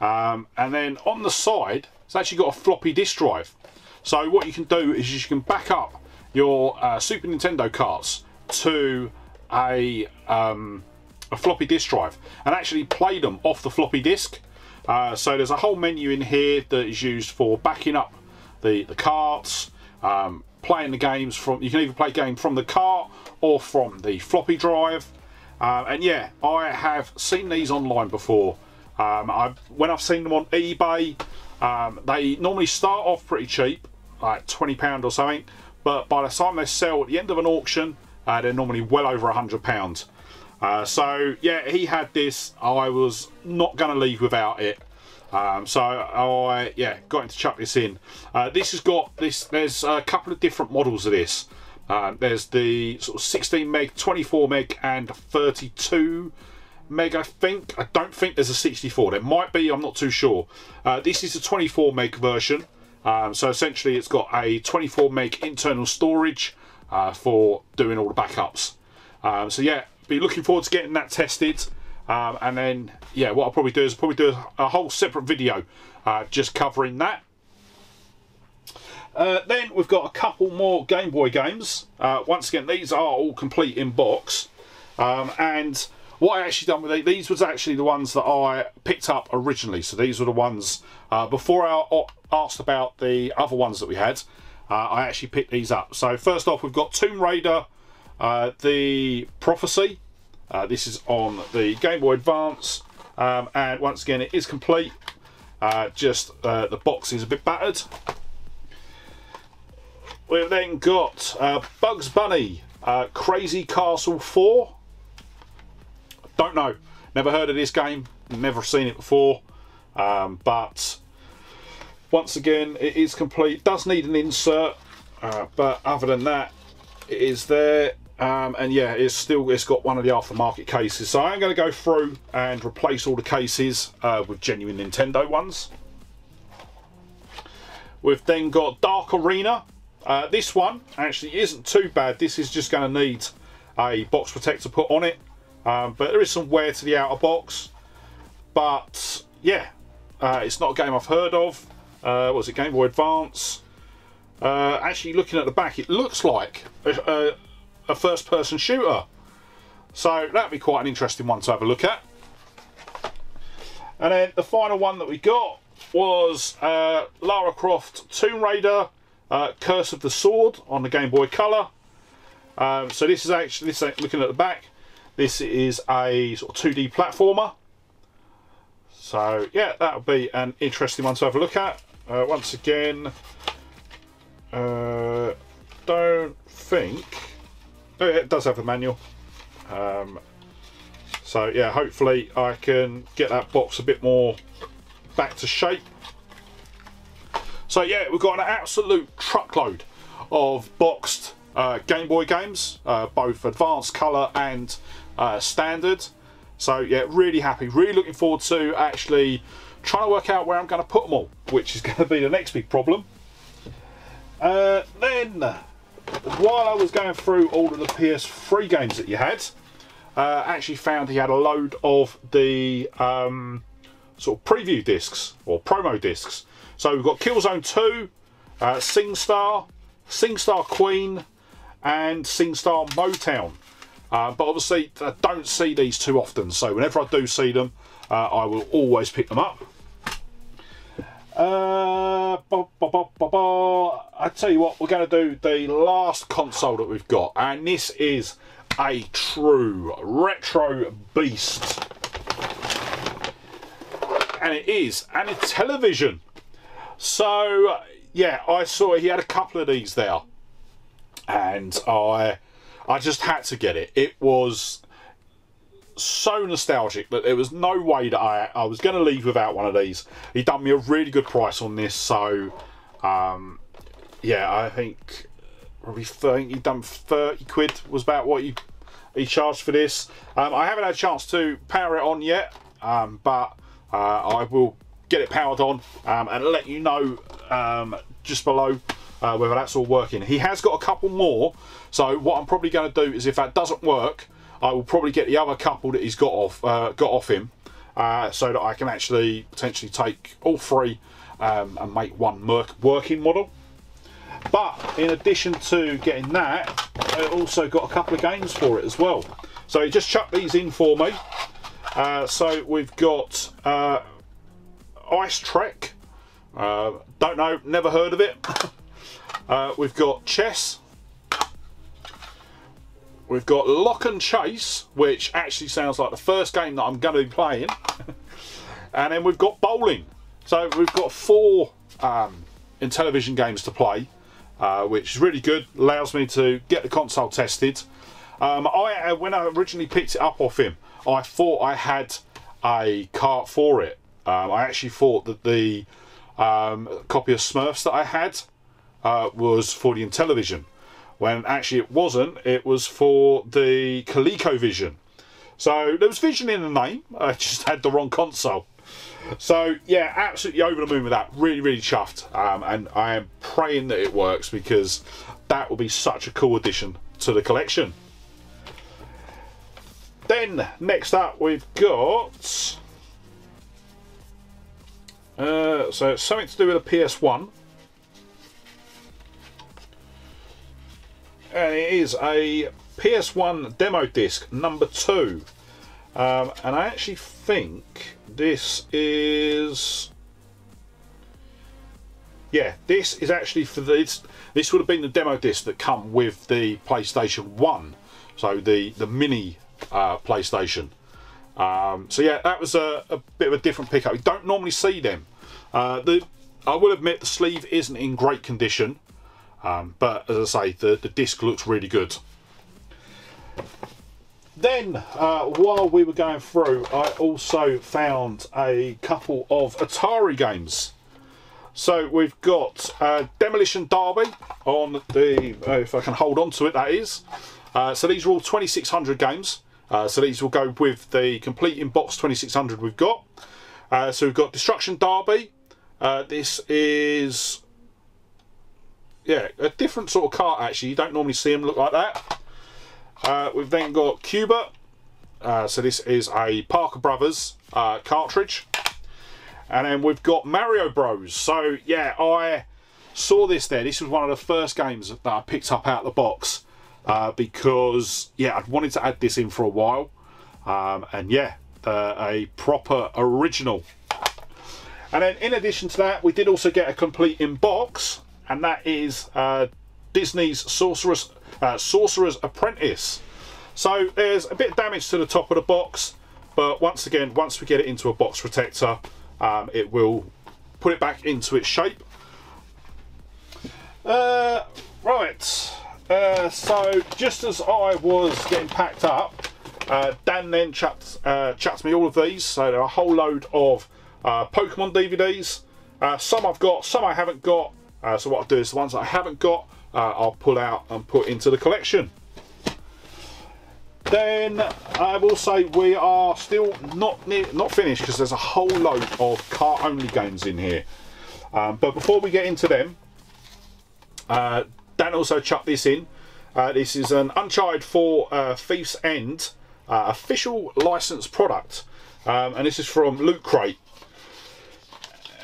um, and then on the side, it's actually got a floppy disk drive. So what you can do is you can back up your uh, Super Nintendo carts to a, um, a floppy disk drive and actually play them off the floppy disk. Uh, so there's a whole menu in here that is used for backing up the, the carts, um, playing the games from, you can either play game from the cart or from the floppy drive. Uh, and yeah, I have seen these online before. Um, I've, when I've seen them on eBay, um, they normally start off pretty cheap, like £20 or something but by the time they sell at the end of an auction, uh, they're normally well over a hundred pounds. Uh, so yeah, he had this. I was not going to leave without it. Um, so I yeah got him to chuck this in. Uh, this has got this. There's a couple of different models of this. Uh, there's the sort of 16 meg, 24 meg, and 32 meg. I think. I don't think there's a 64. There might be. I'm not too sure. Uh, this is a 24 meg version. Um, so essentially it's got a 24 meg internal storage uh, for doing all the backups. Um, so yeah, be looking forward to getting that tested. Um, and then, yeah, what I'll probably do is I'll probably do a, a whole separate video uh, just covering that. Uh, then we've got a couple more Game Boy games. Uh, once again, these are all complete in box. Um, and what I actually done with these, these was actually the ones that I picked up originally. So these were the ones, uh, before I asked about the other ones that we had, uh, I actually picked these up. So first off, we've got Tomb Raider, uh, the Prophecy. Uh, this is on the Game Boy Advance. Um, and once again, it is complete. Just the box is a bit battered. We've then got Bugs Bunny, Crazy Castle 4. Don't know. Never heard of this game. Never seen it before. Um, but once again, it is complete. Does need an insert, uh, but other than that, it is there. Um, and yeah, it's still it's got one of the aftermarket cases. So I'm going to go through and replace all the cases uh, with genuine Nintendo ones. We've then got Dark Arena. Uh, this one actually isn't too bad. This is just going to need a box protector put on it. Um, but there is some wear to the outer box. But yeah, uh, it's not a game I've heard of. Uh, was it Game Boy Advance? Uh, actually, looking at the back, it looks like a, a, a first-person shooter. So that'd be quite an interesting one to have a look at. And then the final one that we got was uh, Lara Croft Tomb Raider uh, Curse of the Sword on the Game Boy Color. Um, so this is actually this looking at the back. This is a sort of 2D platformer. So yeah, that'll be an interesting one to have a look at. Uh, once again, uh, don't think. Oh, it does have a manual. Um, so yeah, hopefully I can get that box a bit more back to shape. So yeah, we've got an absolute truckload of boxed uh, Game Boy games, uh, both advanced colour and uh, standard. So yeah, really happy, really looking forward to actually trying to work out where I'm going to put them all, which is going to be the next big problem. Uh, then, while I was going through all of the PS3 games that you had, uh, actually found he had a load of the um, sort of preview discs or promo discs. So we've got Killzone 2, uh, SingStar, SingStar Queen, and SingStar Motown. Uh, but obviously, I don't see these too often. So whenever I do see them, uh, I will always pick them up. Uh, I tell you what, we're going to do the last console that we've got, and this is a true retro beast. And it is an Intellivision. So, yeah, I saw he had a couple of these there. And I I just had to get it. It was so nostalgic that there was no way that I, I was going to leave without one of these. He done me a really good price on this, so um, yeah, I think probably 30, he done 30 quid was about what he, he charged for this. Um, I haven't had a chance to power it on yet, um, but uh, I will get it powered on um, and let you know um, just below uh, whether that's all working. He has got a couple more, so what I'm probably going to do is if that doesn't work, I will probably get the other couple that he's got off uh, got off him, uh, so that I can actually potentially take all three um, and make one working model. But in addition to getting that, I also got a couple of games for it as well. So he just chucked these in for me. Uh, so we've got uh, Ice Trek. Uh, don't know, never heard of it. Uh, we've got chess. We've got Lock and Chase, which actually sounds like the first game that I'm going to be playing. and then we've got bowling. So we've got four um, Intellivision games to play, uh, which is really good. Allows me to get the console tested. Um, I uh, when I originally picked it up off him, I thought I had a cart for it. Um, I actually thought that the um, copy of Smurfs that I had uh, was for the Intellivision, when actually it wasn't. It was for the ColecoVision. So there was Vision in the name. I just had the wrong console. So yeah, absolutely over the moon with that. Really, really chuffed. Um, and I am praying that it works because that will be such a cool addition to the collection. Then next up we've got uh, so something to do with a PS1. and it is a PS1 demo disc number two. Um, and I actually think this is yeah this is actually for this this would have been the demo disc that come with the PlayStation 1 so the the mini uh, PlayStation um, so yeah that was a, a, bit of a different pickup you don't normally see them uh, the I will admit the sleeve isn't in great condition um, but as I say, the, the disc looks really good. Then, uh, while we were going through, I also found a couple of Atari games. So we've got uh, Demolition Derby on the, uh, if I can hold on to it, that is. Uh, so these are all 2600 games. Uh, so these will go with the complete in-box 2600 we've got. Uh, so we've got Destruction Derby. this is yeah, a different sort of cart actually. You don't normally see them look like that. Uh, we've then got Q*bert. Uh, so this is a Parker Brothers uh, cartridge. And then we've got Mario Bros. So yeah, I saw this there. This was one of the first games that I picked up out of the box. Uh, because yeah, I'd wanted to add this in for a while. Um, and yeah, uh, a proper original. And then in addition to that, we did also get a complete in box and that is uh, Disney's Sorcerer's, uh, Sorcerer's Apprentice. So there's a bit of damage to the top of the box, but once again, once we get it into a box protector, um, it will put it back into its shape. Uh, right, uh, so just as I was getting packed up, uh, Dan then chucked, uh, me all of these. So there are a whole load of uh, Pokemon DVDs. Uh, some I've got, some I haven't got. Uh, so what I'll do is the ones I haven't got, I'll pull out and put into the collection. Then I will say we are still not near, not finished because there's a whole load of car only games in here. Um, but before we get into them, uh, Dan also chucked this in. Uh, this is an Uncharted 4 uh, Thief's End uh, official licensed product. Um, and this is from Loot Crate.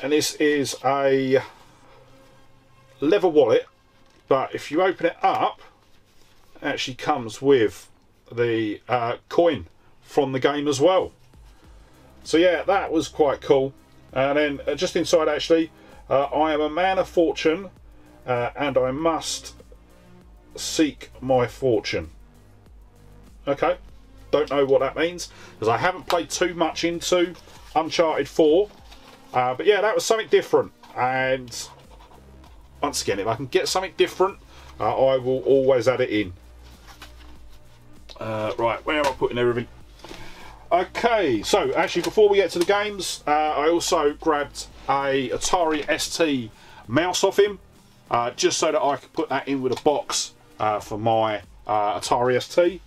And this is a leather wallet but if you open it up it actually comes with the uh, coin from the game as well. So yeah, that was quite cool. And then uh, just inside actually, uh, I am a man of fortune uh, and I must seek my fortune. Okay, don't know what that means because I haven't played too much into Uncharted 4. Uh, but yeah, that was something different. And once again, if I can get something different, uh, I will always add it in. Uh, right, where am I putting everything? Okay, so actually before we get to the games, uh, I also grabbed a Atari ST mouse off him, uh, just so that I could put that in with a box uh, for my uh, Atari ST.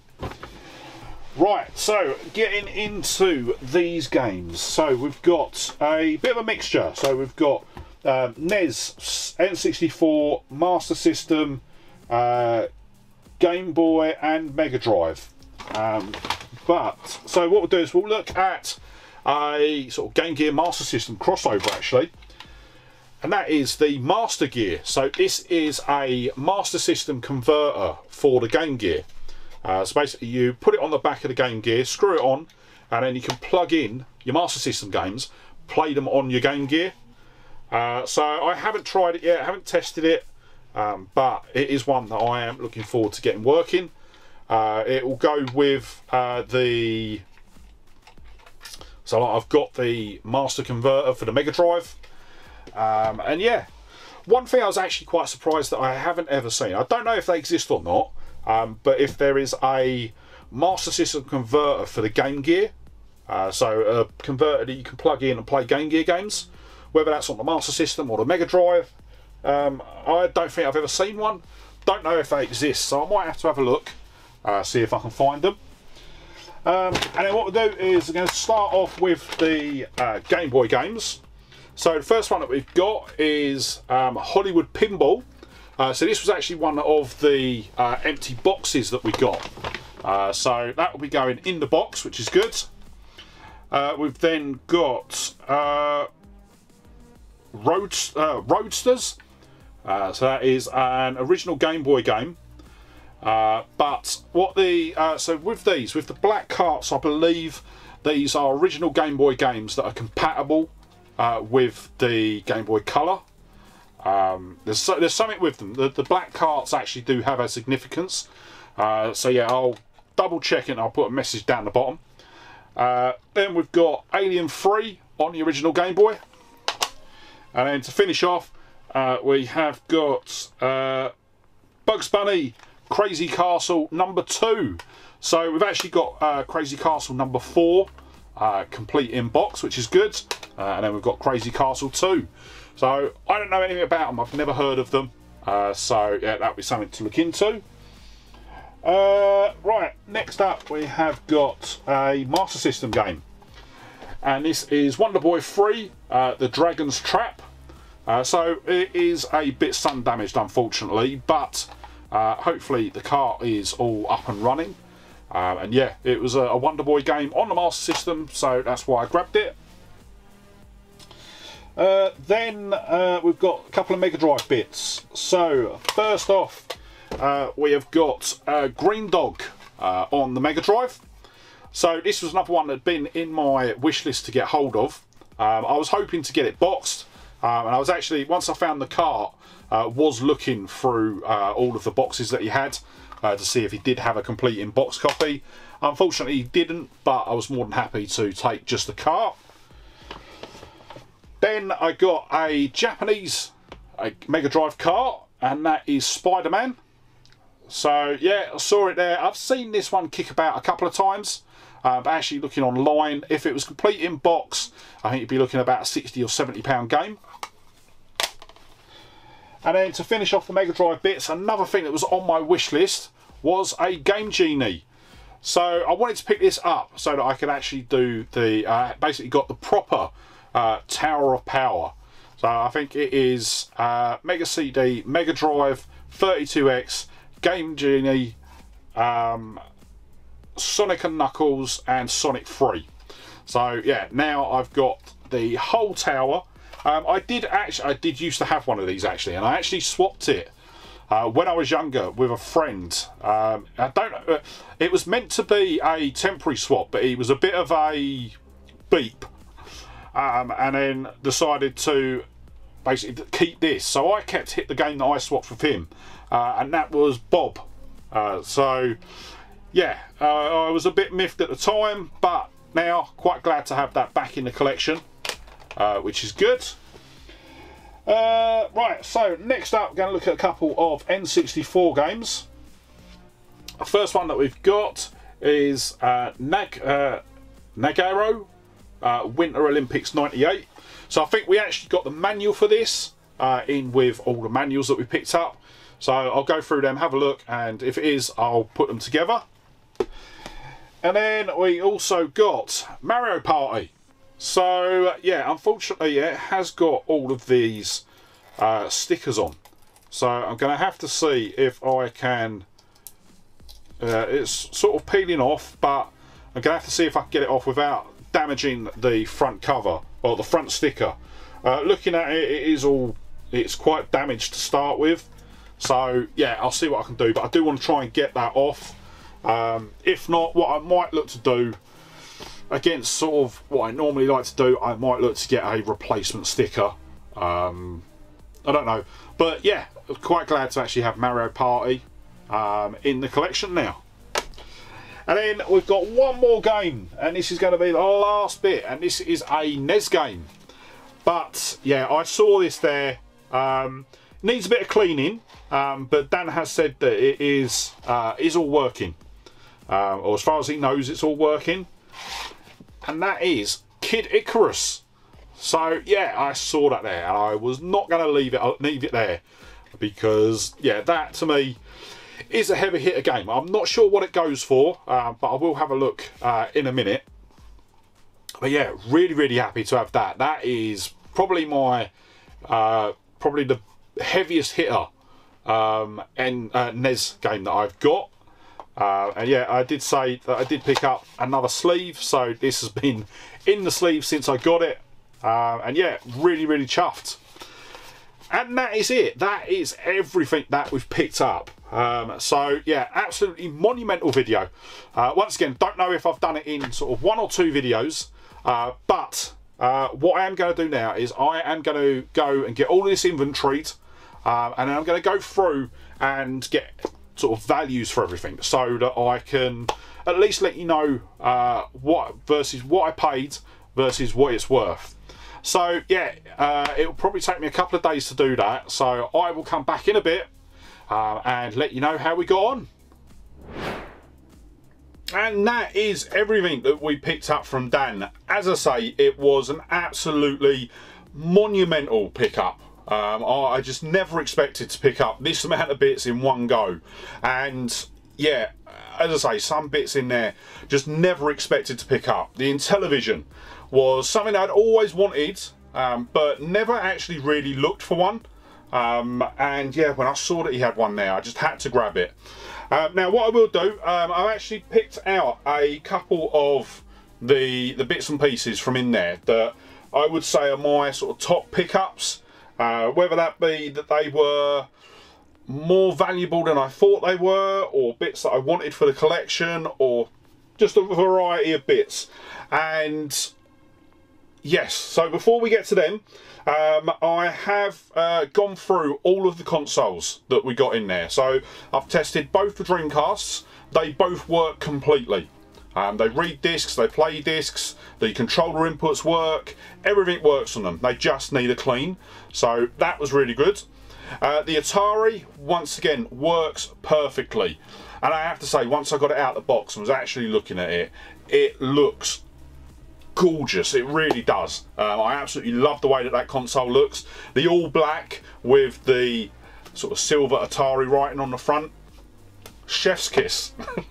Right, so getting into these games. So we've got a bit of a mixture. So we've got um, NES, N64, Master System, uh, Game Boy, and Mega Drive. Um, but so what we'll do is we'll look at a sort of Game Gear Master System crossover actually, and that is the Master Gear. So this is a Master System converter for the Game Gear. Uh, so basically, you put it on the back of the Game Gear, screw it on, and then you can plug in your Master System games, play them on your Game Gear. Uh, so I haven't tried it yet, I haven't tested it, um, but it is one that I am looking forward to getting working. Uh, it will go with uh, the. So I've got the master converter for the Mega Drive, um, and yeah, one thing I was actually quite surprised that I haven't ever seen. I don't know if they exist or not, um, but if there is a Master System converter for the Game Gear, uh, so a converter that you can plug in and play Game Gear games, whether that's on the Master System or the Mega Drive, um, I don't think I've ever seen one. Don't know if they exist, so I might have to have a look, uh, see if I can find them. Um, and then what we'll do is we're going to start off with the uh, Game Boy games. So the first one that we've got is um, Hollywood Pinball. Uh, so this was actually one of the uh, empty boxes that we got. Uh, so that will be going in the box, which is good. Uh, we've then got uh, Road, uh, Roadsters. so that is an original Game Boy game. but what the so with these, with the black carts, I believe these are original Game Boy games that are compatible with the Game Boy Color. Um, there's so, there's something with them. The, the black carts actually do have a significance. Uh, so yeah, I'll double check it. and I'll put a message down the bottom. Uh, then we've got Alien 3 on the original Game Boy. And then to finish off, uh, we have got uh, Bugs Bunny Crazy Castle number 2. So we've actually got uh, Crazy Castle number 4 uh, complete in box, which is good. And then we've got Crazy Castle 2. So I don't know anything about them. I've never heard of them. Uh, so yeah, that'll be something to look into. Uh, right, next up we have got a Master System game. And this is Wonder Boy 3, uh, The Dragon's Trap. Uh, so it is a bit sun damaged unfortunately, but uh, hopefully the car is all up and running. Um, and yeah, it was a, a Wonder Boy game on the Master System, so that's why I grabbed it. Uh, then uh, we've got a couple of Mega Drive bits. So first off, uh, we have got uh, Green Dog uh, on the Mega Drive. So this was another one that had been in my wish list to get hold of. Um, I was hoping to get it boxed, um, and I was actually once I found the cart, was looking through all of the boxes that he had to see if he did have a complete in box copy. Unfortunately, he didn't, but I was more than happy to take just the cart. Then I got a Japanese a Mega Drive cart, and that is Spider-Man. So yeah, I saw it there. I've seen this one kick about a couple of times. Uh, but actually looking online, if it was complete in box, I think you'd be looking about a 60 or 70 pound game. And then to finish off the Mega Drive bits, another thing that was on my wish list was a Game Genie. So I wanted to pick this up so that I could actually do the, uh, basically got the proper uh, Tower of Power. So I think it is uh, Mega CD, Mega Drive, 32X, Game Genie, um, Sonic and Knuckles, and Sonic 3. So yeah, now I've got the whole tower. Um, I did actually, I did used to have one of these actually, and I actually swapped it uh, when I was younger with a friend. Um, I don't. Uh, it was meant to be a temporary swap, but he was a bit of a beep, um, and then decided to basically keep this. So I kept hit the game that I swapped with him, uh, and that was Bob. Uh, so yeah, uh, I was a bit miffed at the time, but now quite glad to have that back in the collection, uh, which is good. Uh, right, so next up, going to look at a couple of N64 games. The first one that we've got is uh, Nag Nagano uh, Winter Olympics 98. So I think we actually got the manual for this uh, in with all the manuals that we picked up. So I'll go through them, have a look, and if it is, I'll put them together. And then we also got Mario Party. So, yeah, unfortunately, it has got all of these uh, stickers on. So I'm going to have to see if I can... Uh, it's sort of peeling off, but I'm going to have to see if I can get it off without damaging the front cover, or the front sticker. Uh, looking at it, it is all... It's quite damaged to start with. So, yeah, I'll see what I can do. But I do want to try and get that off. Um, if not, what I might look to do against sort of what I normally like to do, I might look to get a replacement sticker. Um, I don't know. But yeah, quite glad to actually have Mario Party um, in the collection now. And then we've got one more game, and this is going to be the last bit, and this is a NES game. But yeah, I saw this there. Um, needs a bit of cleaning, um, but Dan has said that it is uh, is all working, uh, or as far as he knows, it's all working and that is Kid Icarus. So yeah, I saw that there, and I was not going to leave it leave it there because yeah, that to me is a heavy hitter game. I'm not sure what it goes for, uh, but I will have a look uh, in a minute. But yeah, really, really happy to have that. That is probably my uh, probably the heaviest hitter um, and uh, NES game that I've got. Uh, and yeah, I did say that I did pick up another sleeve, so this has been in the sleeve since I got it. Uh, and yeah, really, really chuffed. And that is it. That is everything that we've picked up. Um, so yeah, absolutely monumental video. Uh, once again, don't know if I've done it in sort of one or two videos, uh, but uh, what I am going to do now is I am going to go and get all this inventory uh, and I'm going to go through and get sort of values for everything so that I can at least let you know uh, what versus what I paid versus what it's worth. So yeah, uh, it will probably take me a couple of days to do that. So I will come back in a bit uh, and let you know how we got on. And that is everything that we picked up from Dan. As I say, it was an absolutely monumental pickup. Um, I just never expected to pick up this amount of bits in one go. And yeah, as I say, some bits in there just never expected to pick up. The Intellivision was something I'd always wanted, um, but never actually really looked for one. Um, and yeah, when I saw that he had one there, I just had to grab it. Uh, now, what I will do, um, I've actually picked out a couple of the the bits and pieces from in there that I would say are my sort of top pickups. Uh, whether that be that they were more valuable than I thought they were, or bits that I wanted for the collection, or just a variety of bits. And yes, so before we get to them, um, I have uh, gone through all of the consoles that we got in there. So I've tested both the Dreamcasts. They both work completely. Um, they read discs, they play discs, the controller inputs work, everything works on them. They just need a clean. So that was really good. Uh, the Atari, once again, works perfectly. And I have to say, once I got it out of the box and was actually looking at it, it looks gorgeous. It really does. Um, I absolutely love the way that that console looks. The all black with the sort of silver Atari writing on the front chef's kiss.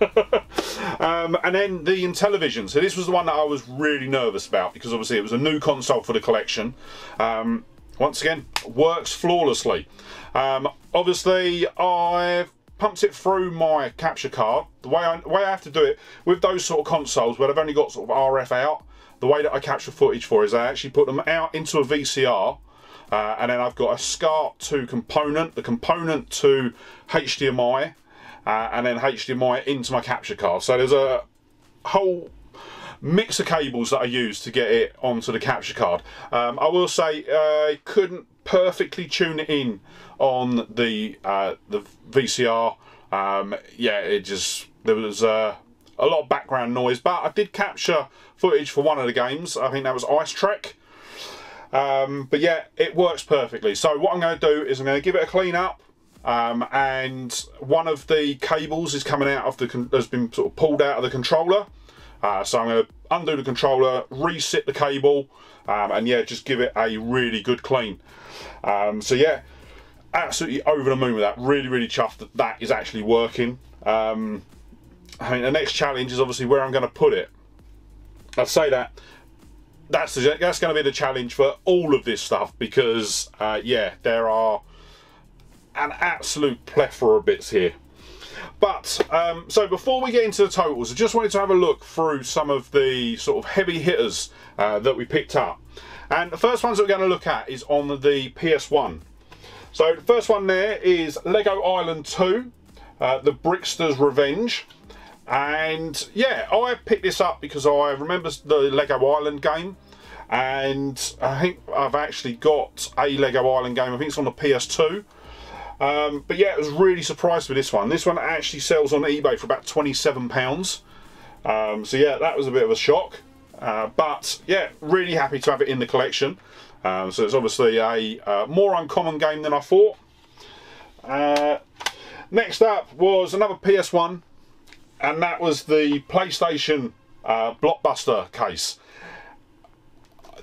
um, and then the Intellivision. So this was the one that I was really nervous about because obviously it was a new console for the collection. Um, once again, works flawlessly. Um, obviously, I've pumped it through my capture card. The way I, the way I have to do it with those sort of consoles where I've only got sort of RF out, the way that I capture footage for is I actually put them out into a VCR uh, and then I've got a SCART to component, the component to HDMI, uh, and then HDMI into my capture card. So there's a whole mix of cables that I use to get it onto the capture card. Um, I will say I couldn't perfectly tune it in on the uh, the VCR. Um, yeah, it just there was uh, a lot of background noise, but I did capture footage for one of the games. I think that was Ice Trek. Um, but yeah, it works perfectly. So what I'm going to do is I'm going to give it a clean up. Um, and one of the cables is coming out of the has been sort of pulled out of the controller. Uh, so I'm going to undo the controller, reset the cable, um, and yeah, just give it a really good clean. Um, so yeah, absolutely over the moon with that. Really, really chuffed that that is actually working. Um, I mean, the next challenge is obviously where I'm going to put it. I'd say that that's the, that's going to be the challenge for all of this stuff because uh, yeah, there are an absolute plethora of bits here. But um, so before we get into the totals, I just wanted to have a look through some of the sort of heavy hitters uh, that we picked up. And the first ones that we're going to look at is on the PS1. So the first one there is Lego Island 2, uh, The Brickster's Revenge. And yeah, I picked this up because I remember the Lego Island game. And I think I've actually got a Lego Island game. I think it's on the PS2. Um, but yeah, I was really surprised with this one. This one actually sells on eBay for about £27. Um, so yeah, that was a bit of a shock. Uh, but yeah, really happy to have it in the collection. Um, so it's obviously a uh, more uncommon game than I thought. Uh, next up was another PS1, and that was the PlayStation uh, Blockbuster case.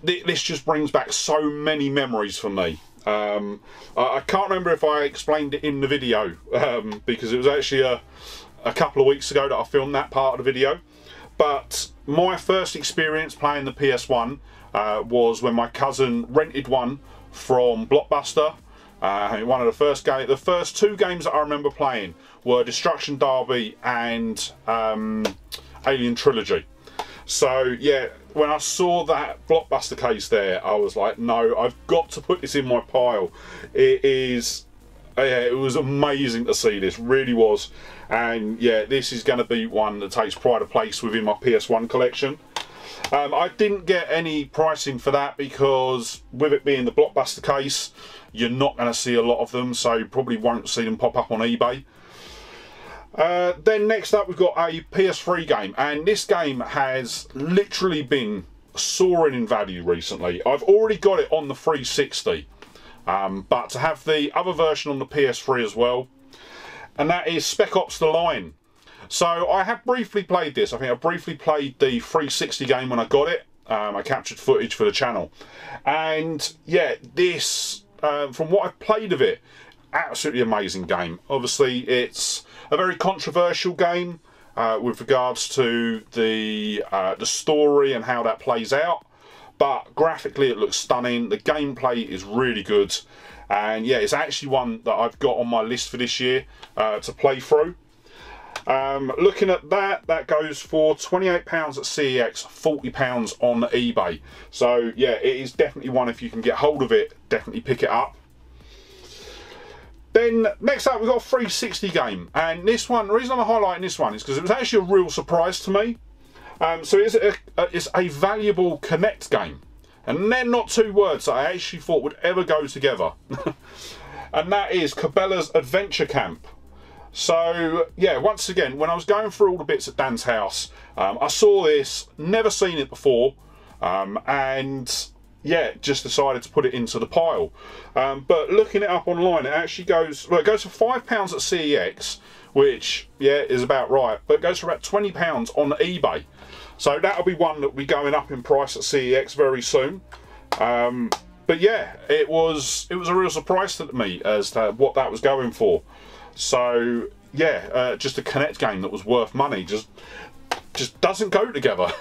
This just brings back so many memories for me. Um, I, can't remember if I explained it in the video um, because it was actually a, a couple of weeks ago that I filmed that part of the video. But my first experience playing the PS1 uh, was when my cousin rented one from Blockbuster. Uh, one of the first game, the first two games that I remember playing were Destruction Derby and um, Alien Trilogy. So yeah, when I saw that blockbuster case there, I was like, no, I've got to put this in my pile. It is, yeah, it was amazing to see this, really was. And yeah, this is going to be one that takes pride of place within my PS1 collection. Um, I didn't get any pricing for that because with it being the blockbuster case, you're not going to see a lot of them, so you probably won't see them pop up on eBay. Uh, then next up we've got a PS3 game and this game has literally been soaring in value recently. I've already got it on the 360 um, but to have the other version on the PS3 as well and that is Spec Ops The Line. So I have briefly played this. I think I briefly played the 360 game when I got it. Um, I captured footage for the channel and yeah this uh, from what I've played of it absolutely amazing game. Obviously it's a very controversial game uh, with regards to the uh, the story and how that plays out. But graphically, it looks stunning. The gameplay is really good, and yeah, it's actually one that I've got on my list for this year uh, to play through. Um, looking at that, that goes for £28 at CEX, £40 on eBay. So yeah, it is definitely one if you can get hold of it, definitely pick it up. Then next up we've got a 360 game and this one, the reason I'm highlighting this one is because it was actually a real surprise to me. Um, so it's a, it's a valuable Kinect game and they're not two words that I actually thought would ever go together. and that is Cabela's Adventure Camp. So yeah, once again, when I was going through all the bits at Dan's house, um, I saw this, never seen it before, um, and yeah, just decided to put it into the pile. Um, but looking it up online, it actually goes, well, it goes for five pounds at CEX, which, yeah, is about right, but it goes for about 20 pounds on eBay. So that'll be one that will be going up in price at CEX very soon. Um, but yeah, it was it was a real surprise to me as to what that was going for. So yeah, uh, just a Kinect game that was worth money just just doesn't go together.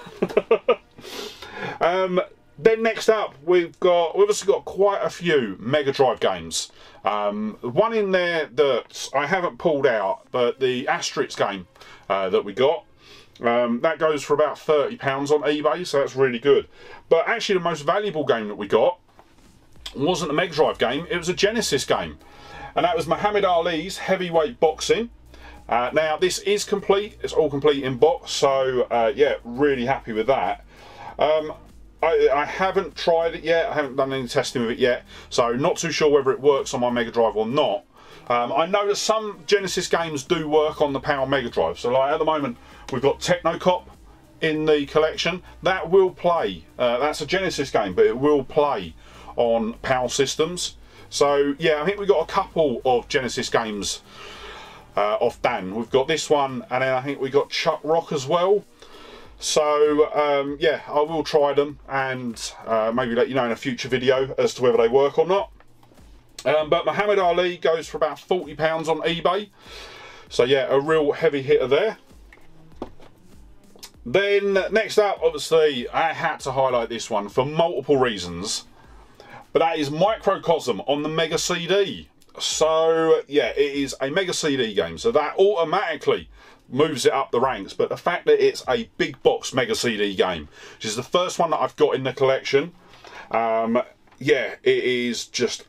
um, then next up, we've got we've obviously got quite a few Mega Drive games. Um, one in there that I haven't pulled out, but the Asterix game uh, that we got. Um, that goes for about £30 on eBay, so that's really good. But actually the most valuable game that we got wasn't a Mega Drive game, it was a Genesis game. And that was Muhammad Ali's Heavyweight Boxing. Uh, now, this is complete, it's all complete in box, so uh, yeah, really happy with that. Um, I, I, haven't tried it yet, I haven't done any testing with it yet, so not too sure whether it works on my Mega Drive or not. Um, I know that some Genesis games do work on the PAL Mega Drive, so like at the moment we've got Technocop in the collection. That will play, uh, that's a Genesis game, but it will play on PAL systems. So yeah, I think we've got a couple of Genesis games uh, off Dan. We've got this one, and then I think we've got Chuck Rock as well. So um, yeah, I will try them and uh, maybe let you know in a future video as to whether they work or not. Um, but Muhammad Ali goes for about £40 on eBay. So yeah, a real heavy hitter there. Then next up, obviously, I had to highlight this one for multiple reasons. But that is Microcosm on the Mega CD. So yeah, it is a Mega CD game. So that automatically moves it up the ranks. But the fact that it's a big box Mega CD game, which is the first one that I've got in the collection, um, yeah, it is just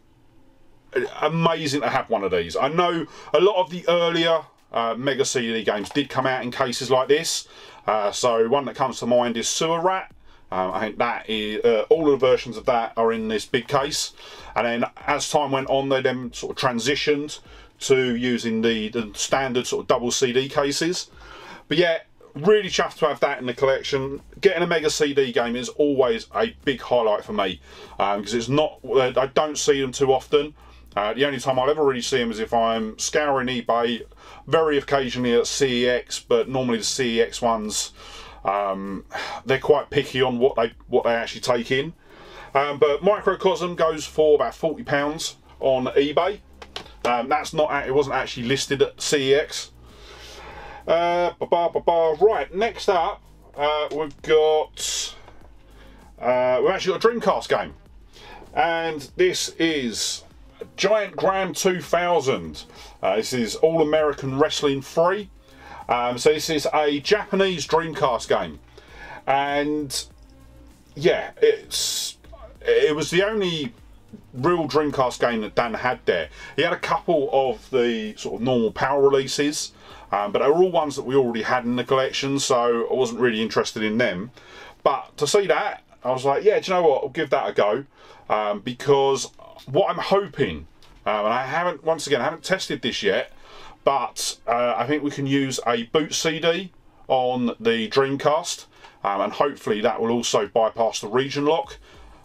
amazing to have one of these. I know a lot of the earlier uh, Mega CD games did come out in cases like this. Uh, so one that comes to mind is Sewer Rat. Um, I think that is uh, all the versions of that are in this big case. And then as time went on, they then sort of transitioned to using the, the standard sort of double CD cases. But yeah, really chuffed to have that in the collection. Getting a Mega CD game is always a big highlight for me because um, it's not, I don't see them too often. Uh, the only time I'll ever really see them is if I'm scouring eBay, very occasionally at CEX, but normally the CEX ones, um, they're quite picky on what they what they actually take in. Um, but Microcosm goes for about forty pounds on eBay. Um, that's not it wasn't actually listed at CEX. Uh, right, next up uh, we've got uh, we've actually got a Dreamcast game, and this is Giant Gram 2000. Uh, this is All American Wrestling 3. Um, so this is a Japanese Dreamcast game. And yeah, it's it was the only real Dreamcast game that Dan had there. He had a couple of the sort of normal PAL releases, um, but they were all ones that we already had in the collection, so I wasn't really interested in them. But to see that, I was like, yeah, do you know what? I'll give that a go um, because what I'm hoping, um, and I haven't, once again, I haven't tested this yet, but uh, I think we can use a boot CD on the Dreamcast, um, and hopefully that will also bypass the region lock.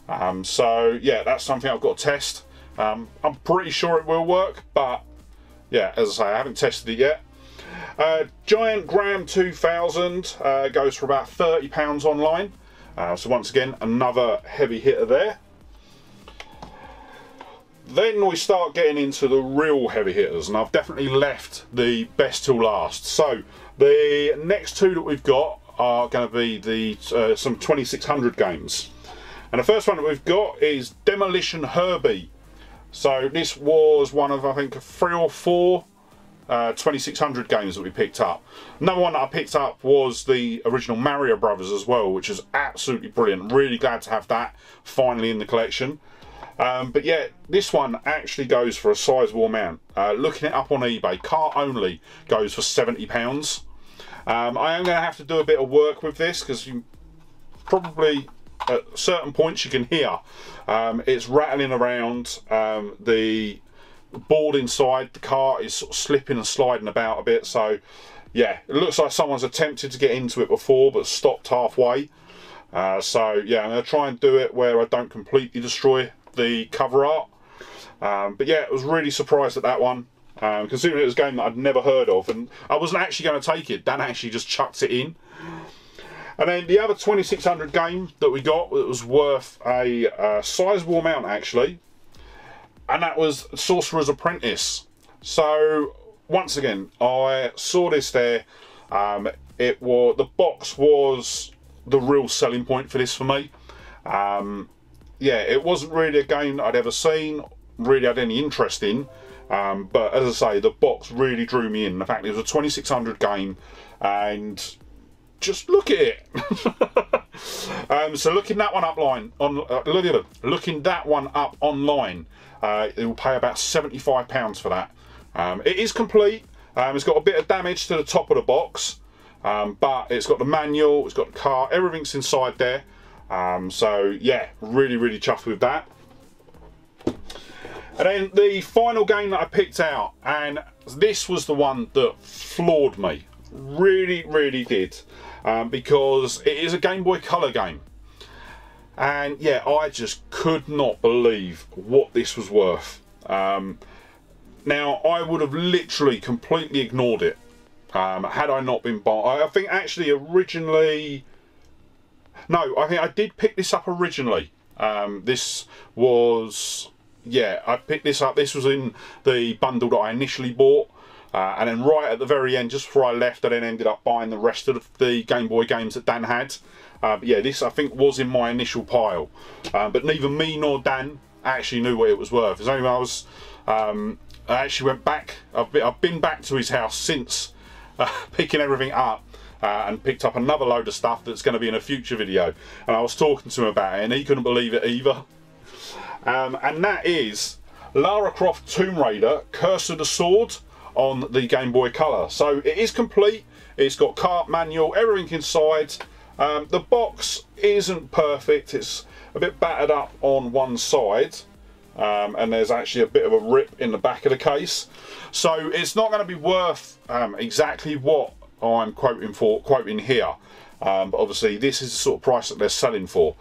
Um, so yeah, that's something I've got to test. Um, I'm pretty sure it will work, but yeah, as I say, I haven't tested it yet. Uh, Giant Gram 2000 uh, goes for about £30 online. Uh, so once again, another heavy hitter there. Then we start getting into the real heavy hitters, and I've definitely left the best till last. So the next two that we've got are going to be the uh, some 2600 games. And the first one that we've got is Demolition Herby. So this was one of, I think, three or four uh, 2600 games that we picked up. Another one that I picked up was the original Mario Brothers as well, which is absolutely brilliant. Really glad to have that finally in the collection. Um, but yeah, this one actually goes for a sizable amount. Uh, looking it up on eBay, cart only goes for £70. Um, I am going to have to do a bit of work with this because you probably at certain points you can hear um, it's rattling around um, the board inside the cart is sort of slipping and sliding about a bit so yeah it looks like someone's attempted to get into it before but stopped halfway uh, so yeah I'm to try and do it where I don't completely destroy the cover art. Um, but yeah, I was really surprised at that one. Um, considering it was a game that I'd never heard of and I wasn't actually going to take it. Dan actually just chucked it in. And then the other 2600 game that we got that was worth a uh, sizable amount actually. And that was Sorcerer's Apprentice. So once again, I saw this there. Um, it was the box was the real selling point for this for me. Um, yeah, it wasn't really a game I'd ever seen, really had any interest in. Um, but as I say, the box really drew me in. The fact it was a 2600 game, and just look at it. um, so looking that one up line on uh, looking that one up online, uh, it will pay about seventy-five pounds for that. Um, it is complete. Um, it's got a bit of damage to the top of the box, um, but it's got the manual, it's got the cart, everything's inside there. Um, so yeah, really, really chuffed with that. And then the final game that I picked out, and this was the one that floored me. Really, really did. Um, because it is a Game Boy Color game. And yeah, I just could not believe what this was worth. Um, now, I would have literally completely ignored it um, had I not been bought. I think actually originally... No, I think I did pick this up originally. Um, this was yeah, I picked this up. This was in the bundle that I initially bought. Uh, and then right at the very end, just before I left, I then ended up buying the rest of the Game Boy games that Dan had. Uh, yeah, this I think was in my initial pile. Uh, but neither me nor Dan actually knew what it was worth. It's only I was, um, I actually went back, I've been, I've been back to his house since uh, picking everything up. Uh, and picked up another load of stuff that's going to be in a future video. And I was talking to him about it, and he couldn't believe it either um, and that is Lara Croft Tomb Raider Curse of the Sword on the Game Boy Color. So it is complete, it's got cart manual, everything inside. Um, the box isn't perfect, it's a bit battered up on one side. Um, and there's actually a bit of a rip in the back of the case. So it's not going to be worth um, exactly what I'm quoting for, quoting here. Um, but obviously this is the sort of price that they're selling for.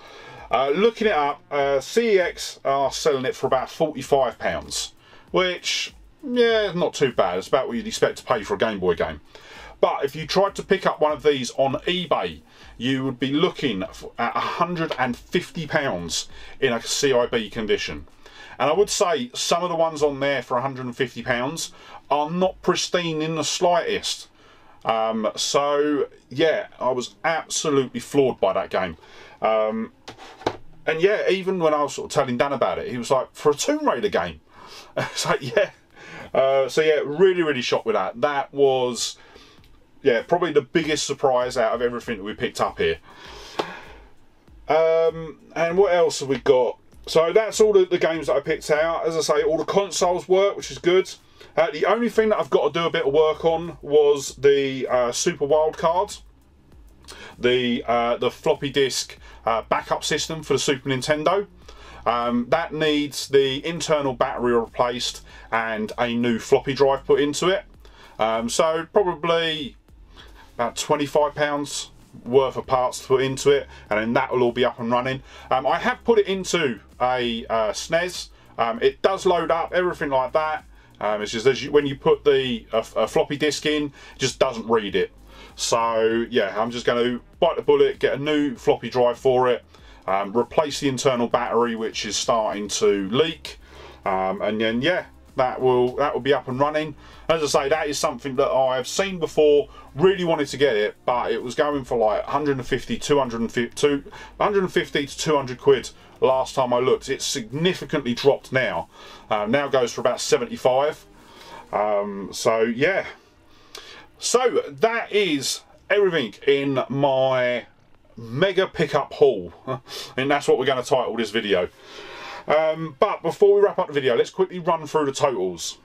Uh, looking it up, uh, CEX are selling it for about £45, which, yeah, not too bad. It's about what you'd expect to pay for a Game Boy game. But if you tried to pick up one of these on eBay, you would be looking at £150 in a CIB condition. And I would say some of the ones on there for £150 are not pristine in the slightest. Um, so, yeah, I was absolutely floored by that game. Um, and yeah, even when I was sort of telling Dan about it, he was like, for a Tomb Raider game. It's like, yeah. Uh, so yeah, really, really shocked with that. That was, yeah, probably the biggest surprise out of everything that we picked up here. Um, and what else have we got? So that's all the, the, games that I picked out. As I say, all the consoles work, which is good. Uh, the only thing that I've got to do a bit of work on was the uh, Super Wild Cards the uh, the floppy disk uh, backup system for the Super Nintendo. Um, that needs the internal battery replaced and a new floppy drive put into it. Um, so probably about 25 pounds worth of parts to put into it and then that will all be up and running. Um, I have put it into a uh, SNES. Um, it does load up, everything like that. Um, it's just you, when you put the a floppy disk in, it just doesn't read it. So yeah, I'm just going to bite the bullet, get a new floppy drive for it, um, replace the internal battery which is starting to leak, um, and then yeah, that will that will be up and running. As I say, that is something that I have seen before, really wanted to get it, but it was going for like 150, 250, 150 to 200 quid last time I looked. It's significantly dropped now. Uh, now goes for about 75. Um, so yeah, so that is everything in my mega pickup haul. and that's what we're going to title this video. Um, but before we wrap up the video, let's quickly run through the totals.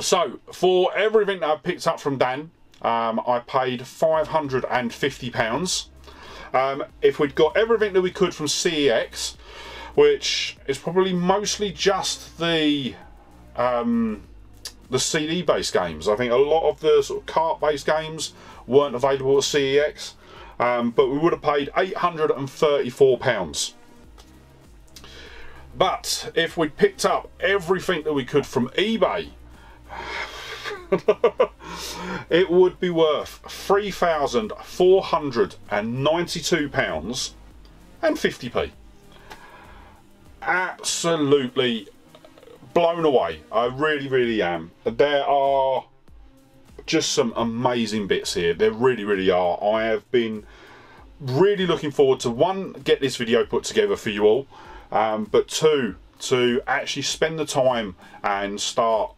So, for everything that I picked up from Dan, um, I paid £550. Um, if we'd got everything that we could from CEX, which is probably mostly just the um, the CD based games. I think a lot of the sort of cart based games weren't available at CEX, um, but we would have paid £834. But if we picked up everything that we could from eBay, it would be worth £3,492 and 50p. Absolutely blown away. I really, really am. There are just some amazing bits here. There really, really are. I have been really looking forward to one, get this video put together for you all, um, but two, to actually spend the time and start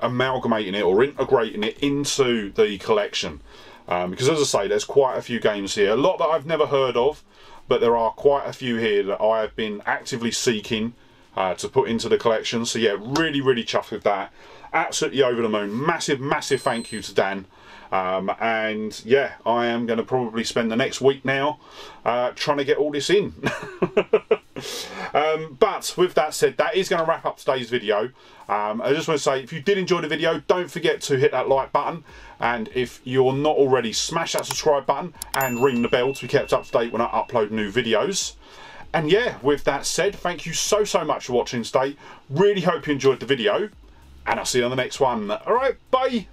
amalgamating it or integrating it into the collection. Um, because as I say, there's quite a few games here. A lot that I've never heard of, but there are quite a few here that I have been actively seeking uh, to put into the collection. So yeah, really, really chuffed with that. Absolutely over the moon. Massive, massive thank you to Dan. Um, and yeah, I am going to probably spend the next week now uh, trying to get all this in. um, but with that said, that is going to wrap up today's video. Um, I just want to say, if you did enjoy the video, don't forget to hit that like button. And if you're not already, smash that subscribe button and ring the bell to be kept up to date when I upload new videos. And yeah, with that said, thank you so, so much for watching today. Really hope you enjoyed the video. And I'll see you on the next one. Alright, bye!